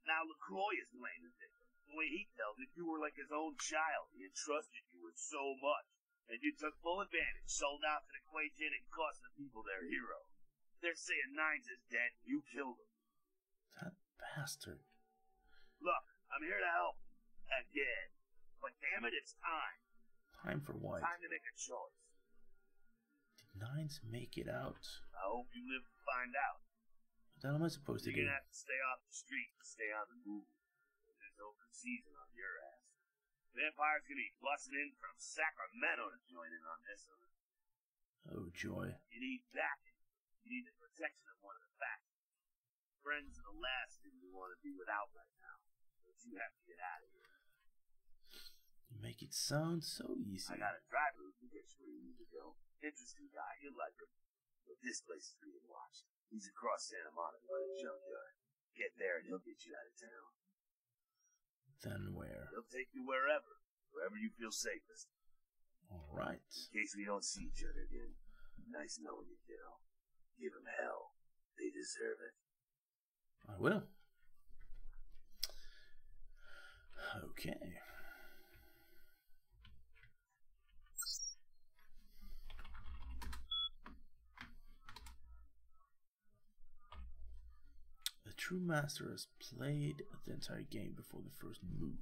Now LaCroix is the victim. The way he tells it, you were like his own child. He entrusted you with so much. And you took full advantage, sold out to the Kuei and cost the people their hero. They're saying Nines is dead, you killed him. That bastard. Look, I'm here to help. Again. But damn it, it's time. Time for what? Time to make a choice. Did Nines make it out? I hope you live to find out. What the hell am I supposed to do? You're gonna have to stay off the street and stay on the move. There's open season on your ass. Vampire's gonna be busting in from Sacramento to join in on this one. Oh, joy. You need backing. You need the protection of one of the factions. Friends are the last thing you want to be without right now. But you have to get out of here. You make it sound so easy. I got a driver who can get you where you need to go. Interesting guy, you'll like him. But this place is being watched. He's across Santa Monica by the junkyard. Get there and he'll get you out of town. Then where? He'll take you wherever, wherever you feel safest. Alright. In case we don't see each other again. Nice knowing you, kiddo. Give them hell. They deserve it. I will. Okay. The true master has played the entire game before the first move.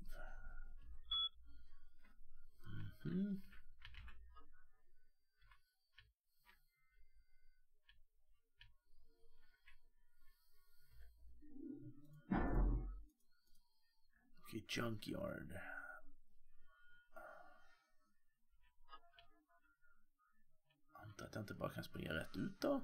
hmm Okay, junkyard. Antar att jag inte bara kan springa rätt ut då?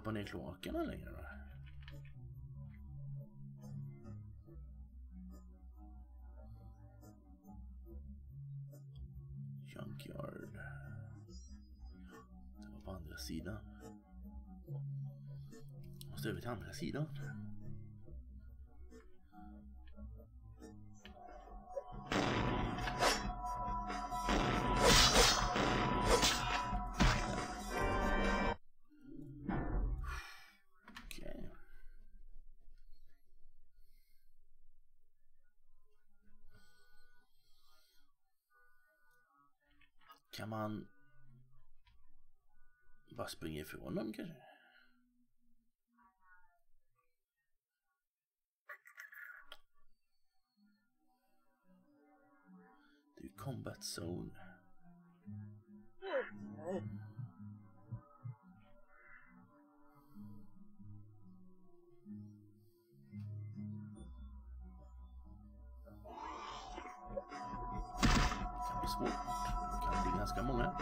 Hoppa ner i kloakerna längre va? Junkyard. Det var på andra sidan. Måste över till andra sidan. Kan man bara springa ifrån dem kanske? Det är ju combat zone. kan bli svårt. Vasco é né?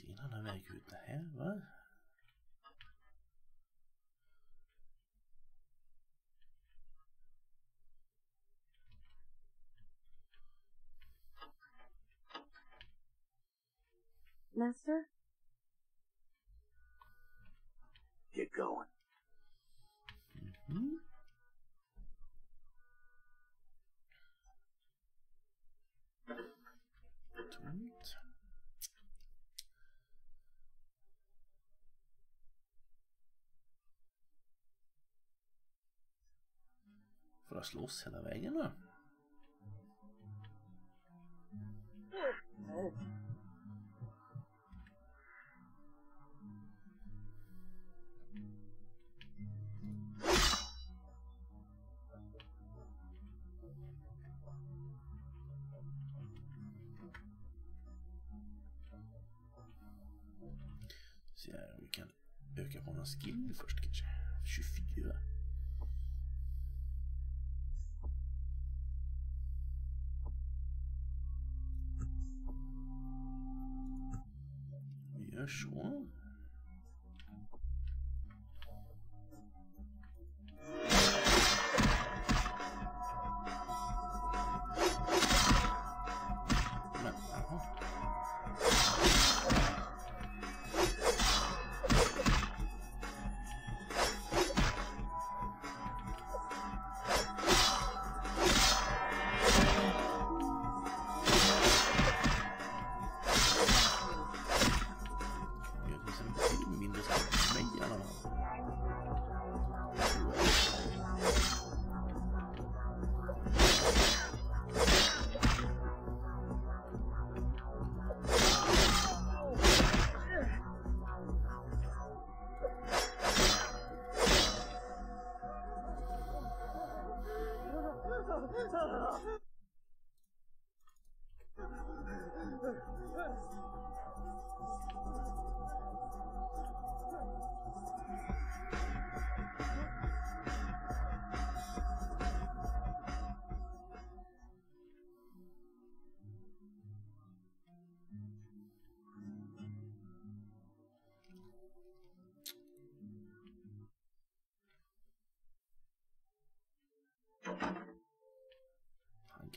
sidan av väggutten här va? Bara slåss hela vägen då? Se här om vi kan öka på någon skill först kanske. 24.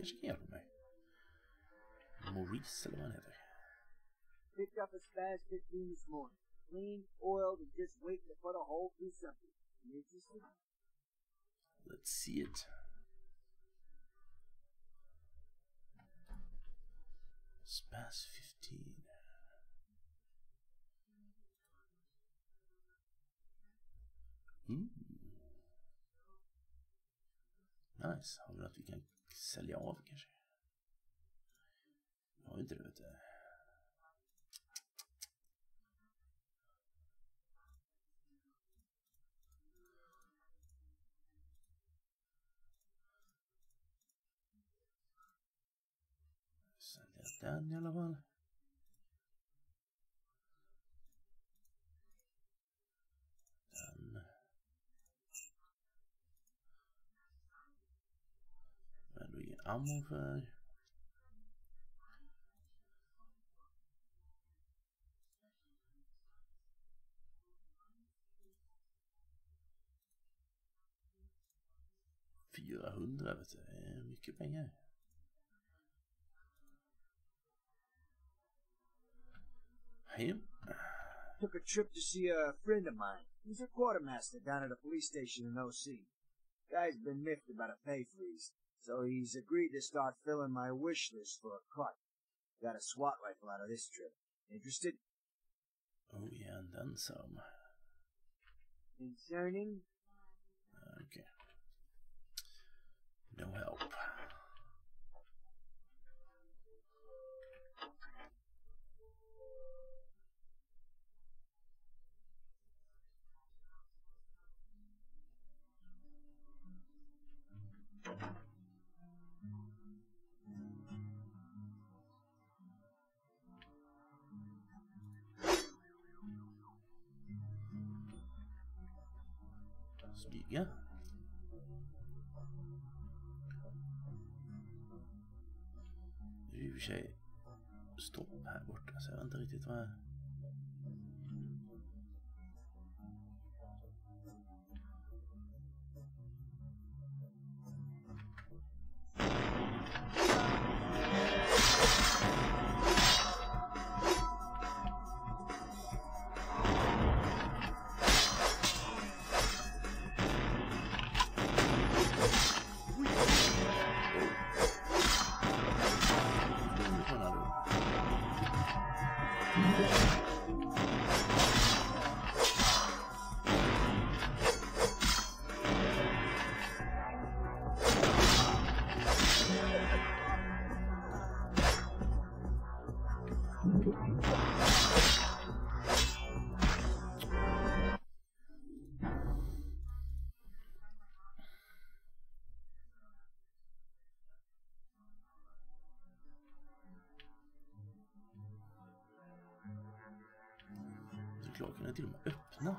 Kanske kan hjälpa mig. Maurice eller vad han heter. Picked up a SPAS 15 this morning. Clean, oiled, and just waiting to put a hole through something. You interested? Let's see it. SPAS 15. Ooh. Nice. Något vi kan sälja av kanske? Jag har inte det vet du. Sälja den i alla fall. Fyrahundra vet du, det är mycket pengar. Took a trip to see a friend of mine. He's a quartermaster down at a police station in OC. Guy's been miffed about a pay freeze, so he's agreed to start filling my wish list for a cut. Got a SWAT rifle out of this trip. Interested? Oh yeah, and then some. Concerning? Okay. No help. Smyga. Det är i och för sig stopp här borta så jag vet inte riktigt vad... Det är kan jag till och med öppna?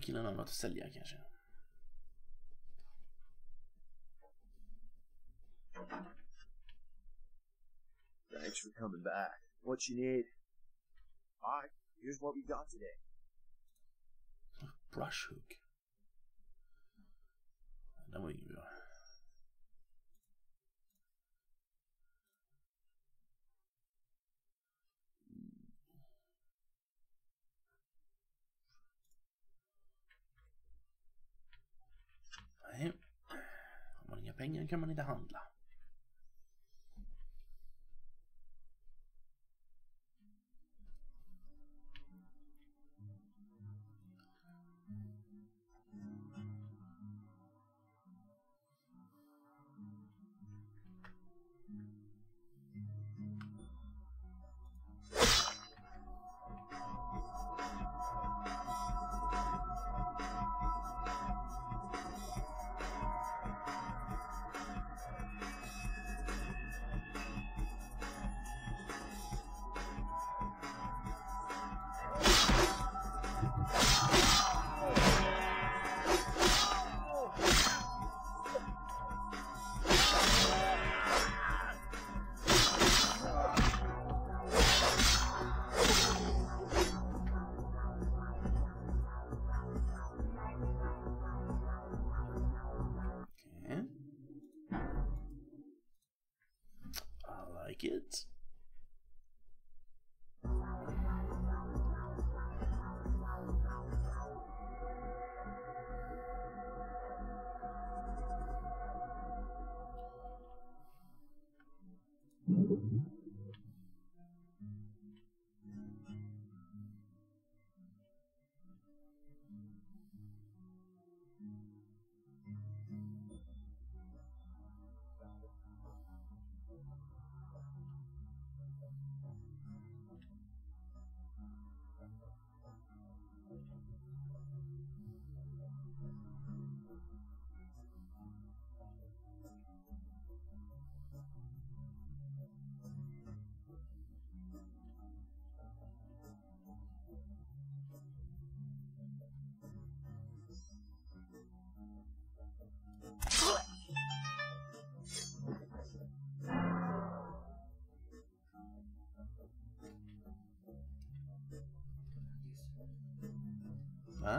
Killen har något att sälja kanske. Thanks for coming back. What you need? Alright, here's what we got today. Pengar kan man inte handla. Like it. Mm-hmm. Va?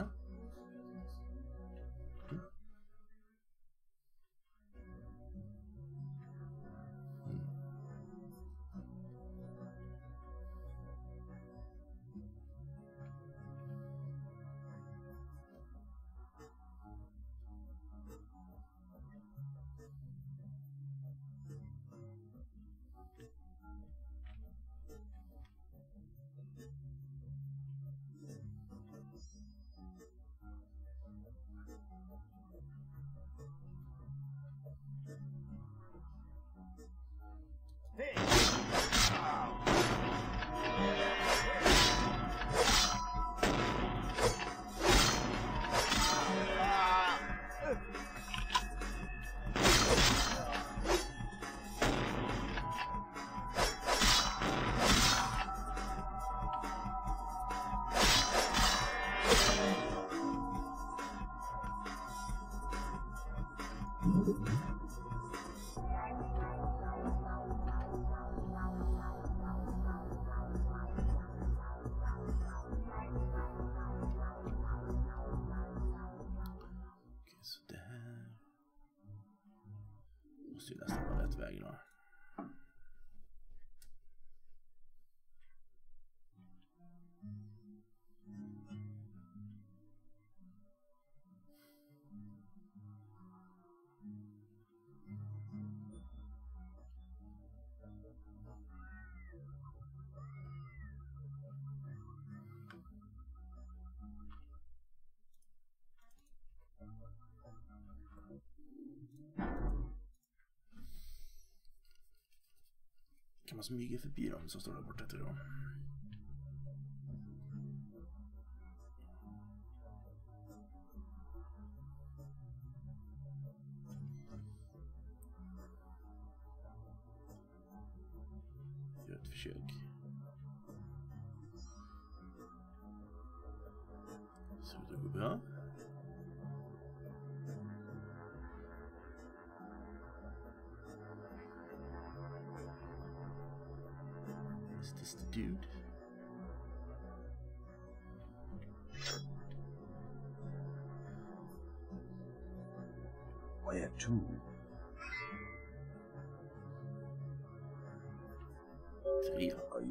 Kan man smyga förbi dem som står där borta tror jag.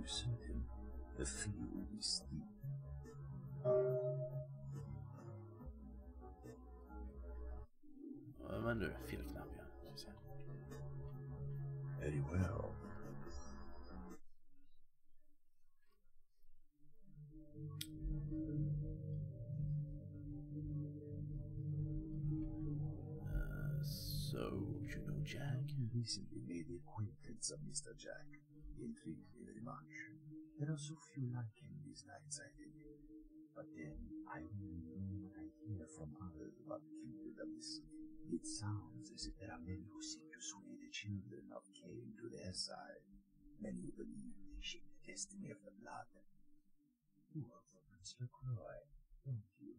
You certain? The field is deep. Ja, Men nu, fel knapp ja. Ska vi se. Very well. Recently made the acquaintance of Mr. Jack. He intrigued me very much. There are so few like him these days, I think. But then I only know what I hear from others about of. It sounds as if there are men who seek to sway the children of Cain to their side. Many who believe they shape the destiny of the blood. You work for Prince LaCroix, don't you?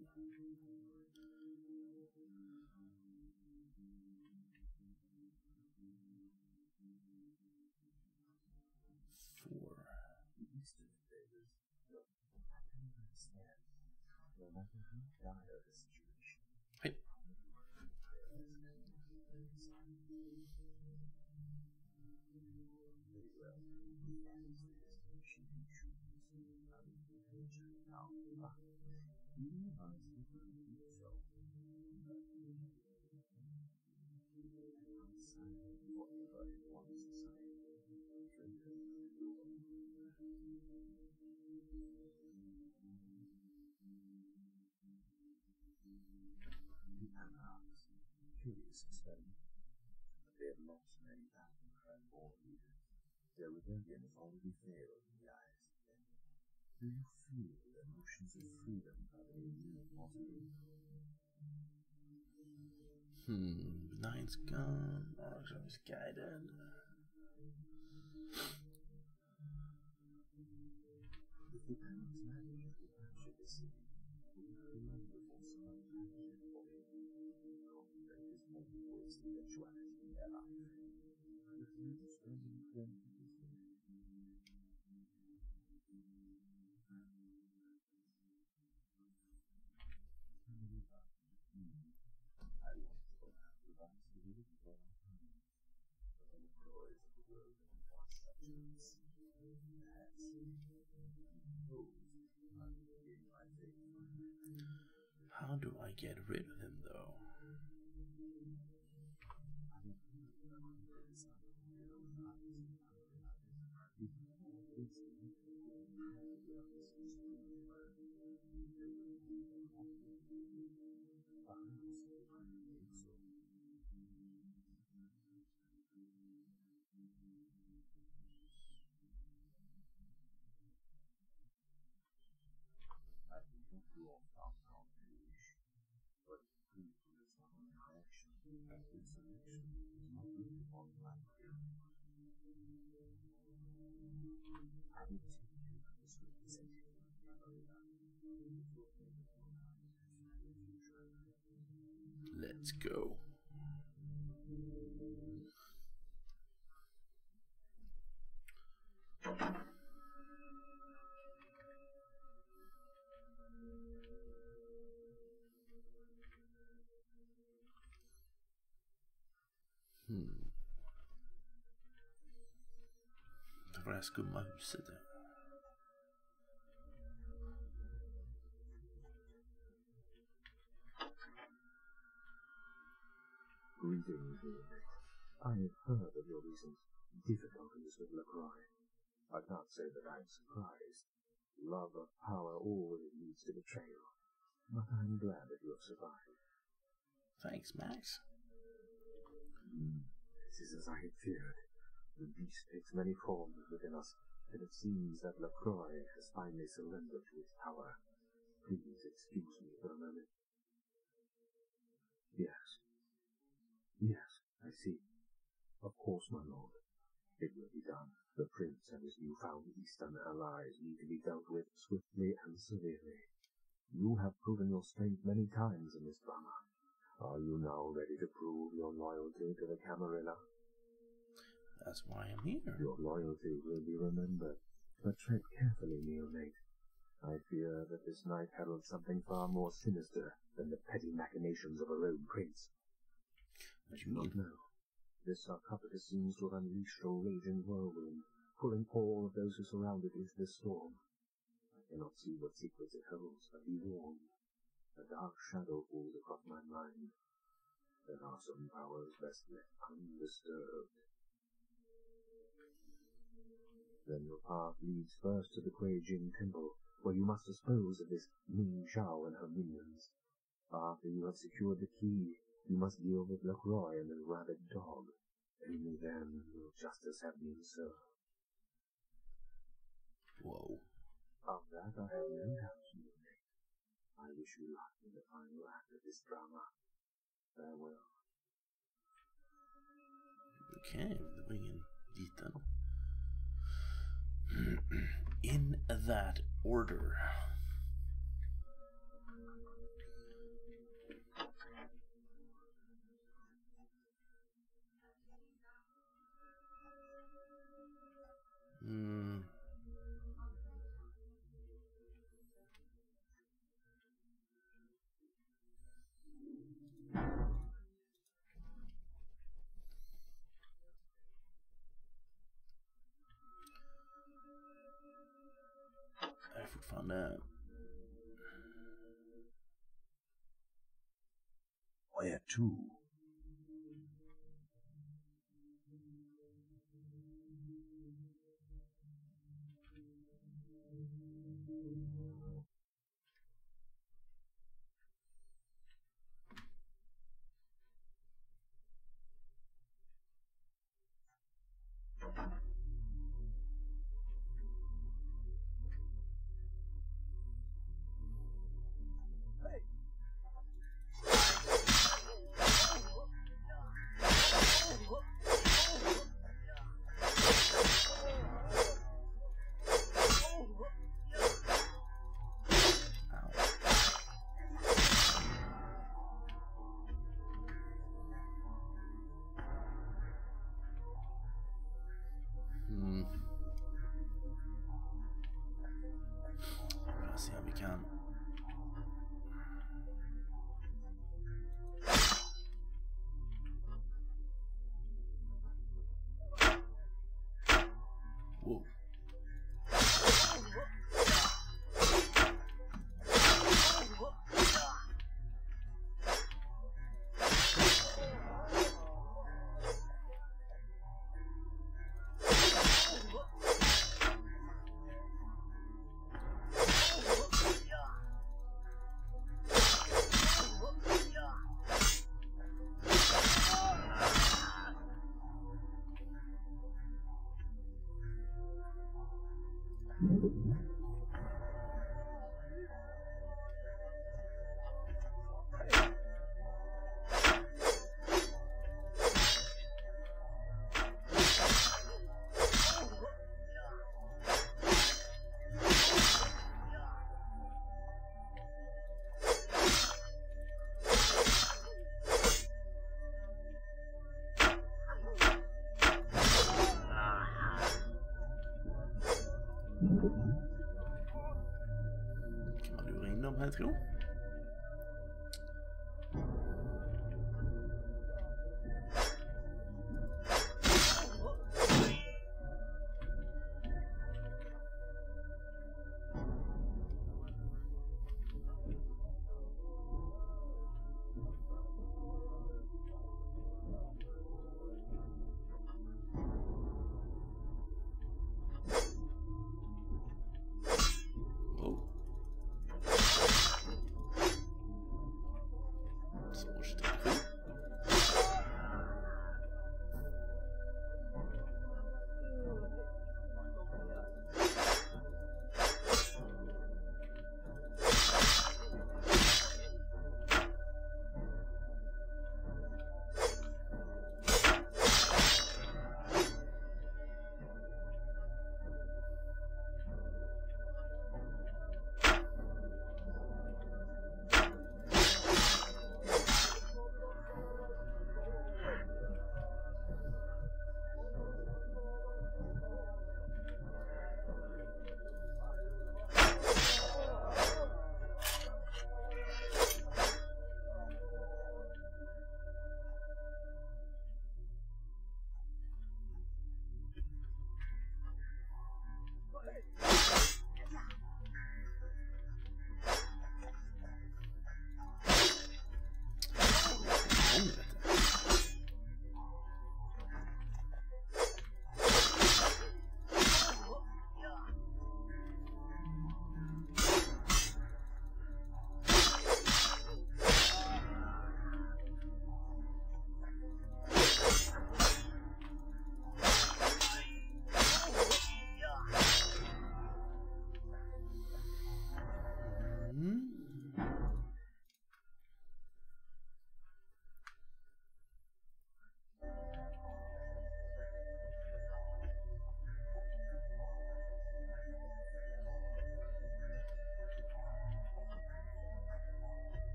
Nou, die Hiervan is het zo. And I'm signing whatever it wants to sign. Trigger. The anarchs. Curious experiment. They have lost many battles and war leaders. Their rebellion has already failed in the eyes of men. Do you freedom very real possible? Hmm. Nine's gone. Orange is is I How do I get rid of him, Let's go. Här skumma huset. Greetings. I have heard of your recent difficulties with Lacroix. I can't say that I am surprised. Love of power always leads to betrayal. But I'm glad that you have survived. Thanks, Max. Hmm, This is as I had feared. The beast takes many forms within us, and it seems that Lacroix has finally surrendered to its power. Please excuse me for a moment. Yes. Yes, I see. Of course, my lord. It will be done. The prince and his newfound eastern allies need to be dealt with swiftly and severely. You have proven your strength many times in this drama. Are you now ready to prove your loyalty to the Camarilla? That's why I'm here. Your loyalty will be remembered, but tread carefully, neonate. I fear that this night heralds something far more sinister than the petty machinations of a rogue prince. What do you mean? No. This sarcophagus seems to have unleashed a raging whirlwind, pulling all of those who surround it into this storm. I cannot see what secrets it holds, but be warned. A dark shadow falls across my mind. There are some powers best left undisturbed. Then your path leads first to the Kuei-jin Temple, where you must dispose of this Ming Xiao and her minions. After you have secured the key, you must deal with Lacroix and the rabid dog. Only then will justice have been served. Whoa. Of that I have no doubt, Moonlight. I wish you luck in the final act of this drama. Farewell. Okej, det var ingen liten in that order. Hmm. Är fortfarande... Where to? uitrol? possible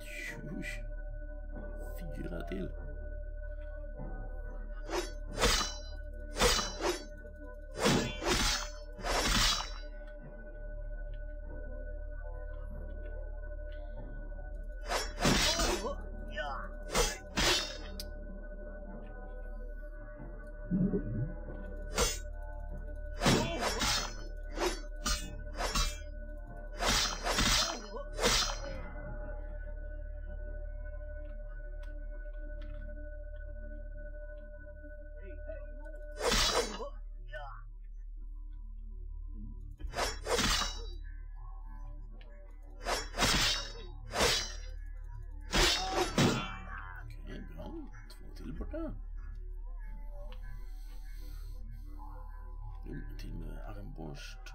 Tjus. Fyra till. wurscht.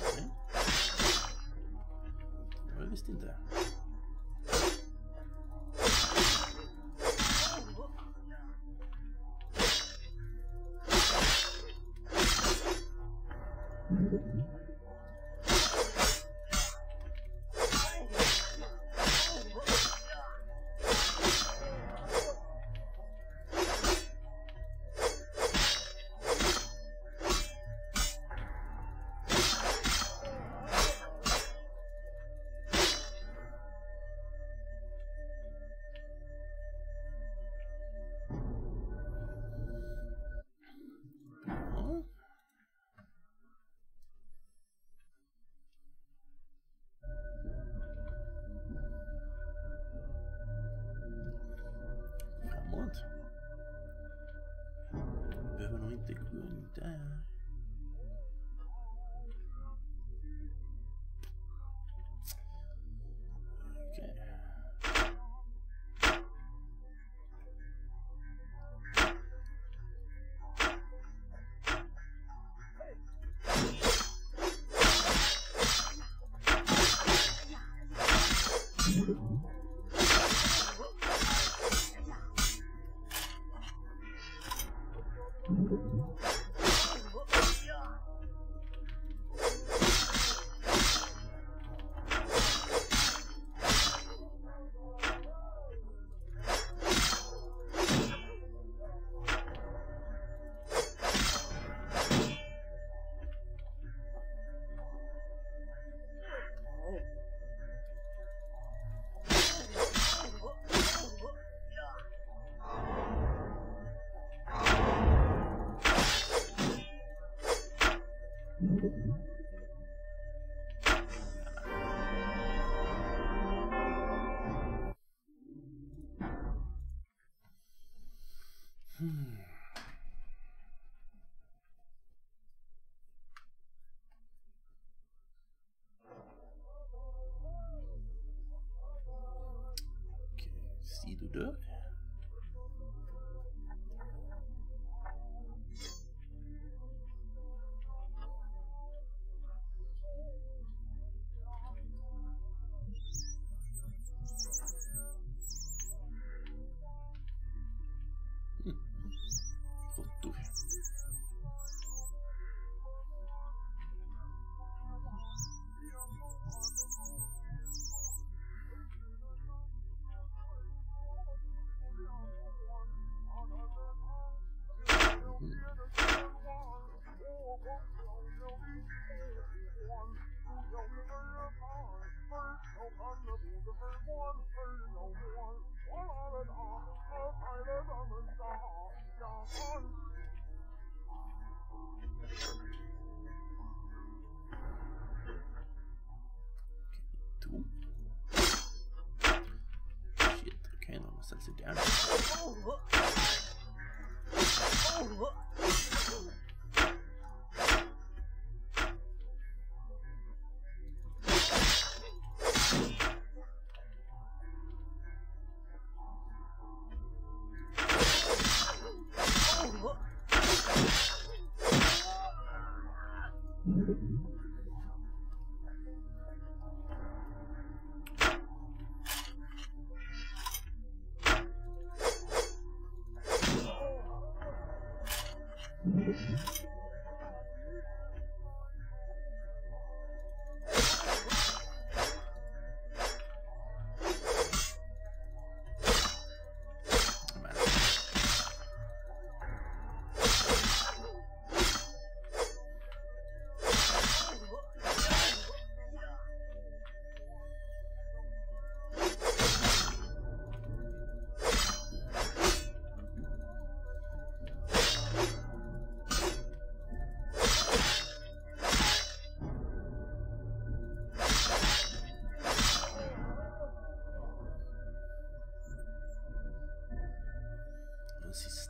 Okay. Hm? Wer ist denn da? Mhm. Behöver nog inte gå Hmm. Okej, sidodörr. Råttor. Okej, de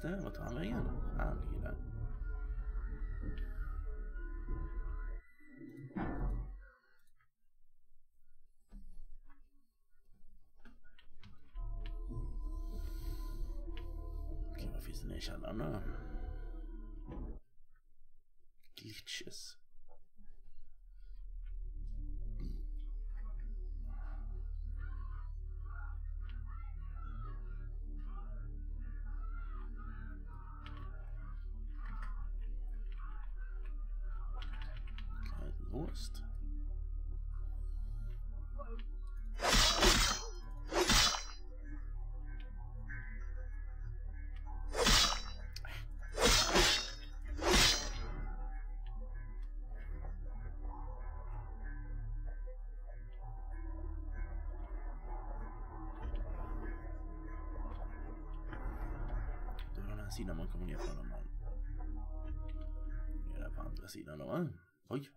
نه، وقت آموزی نه، آموزی نه. precis innan man kommer ner från den här. Ner på andra sidan då. va? Oj.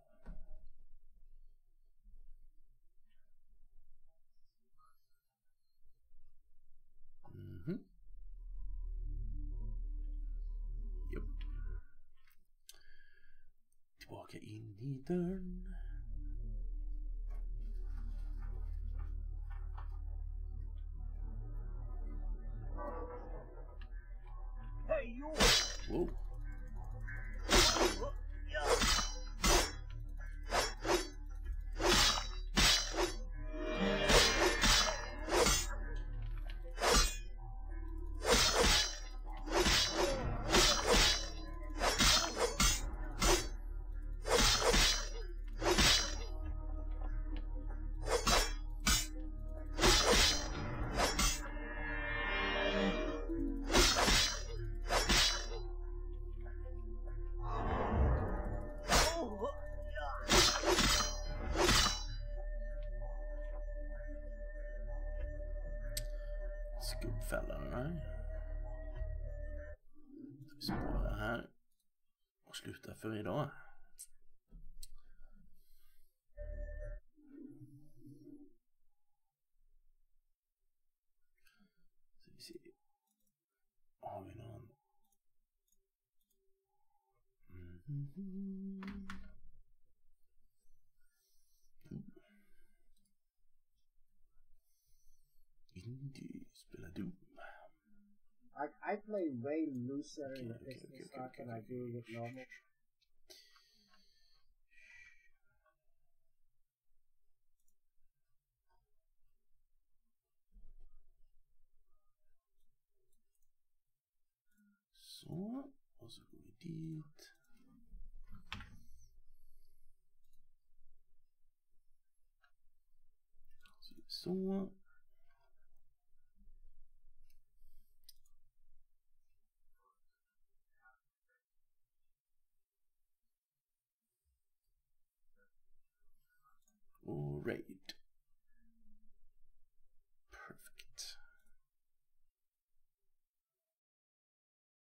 Mm -hmm. Japp. Tillbaka in i dörren. Skuggfällan, nej. Vi sparar här. Och slutar för idag. Så vi ser. Har vi någon? Mm. Mm-hmm. Doom. I, I play way looser in the Okay, okay, pistol okay, okay, than I do with normal. Så, och så går vi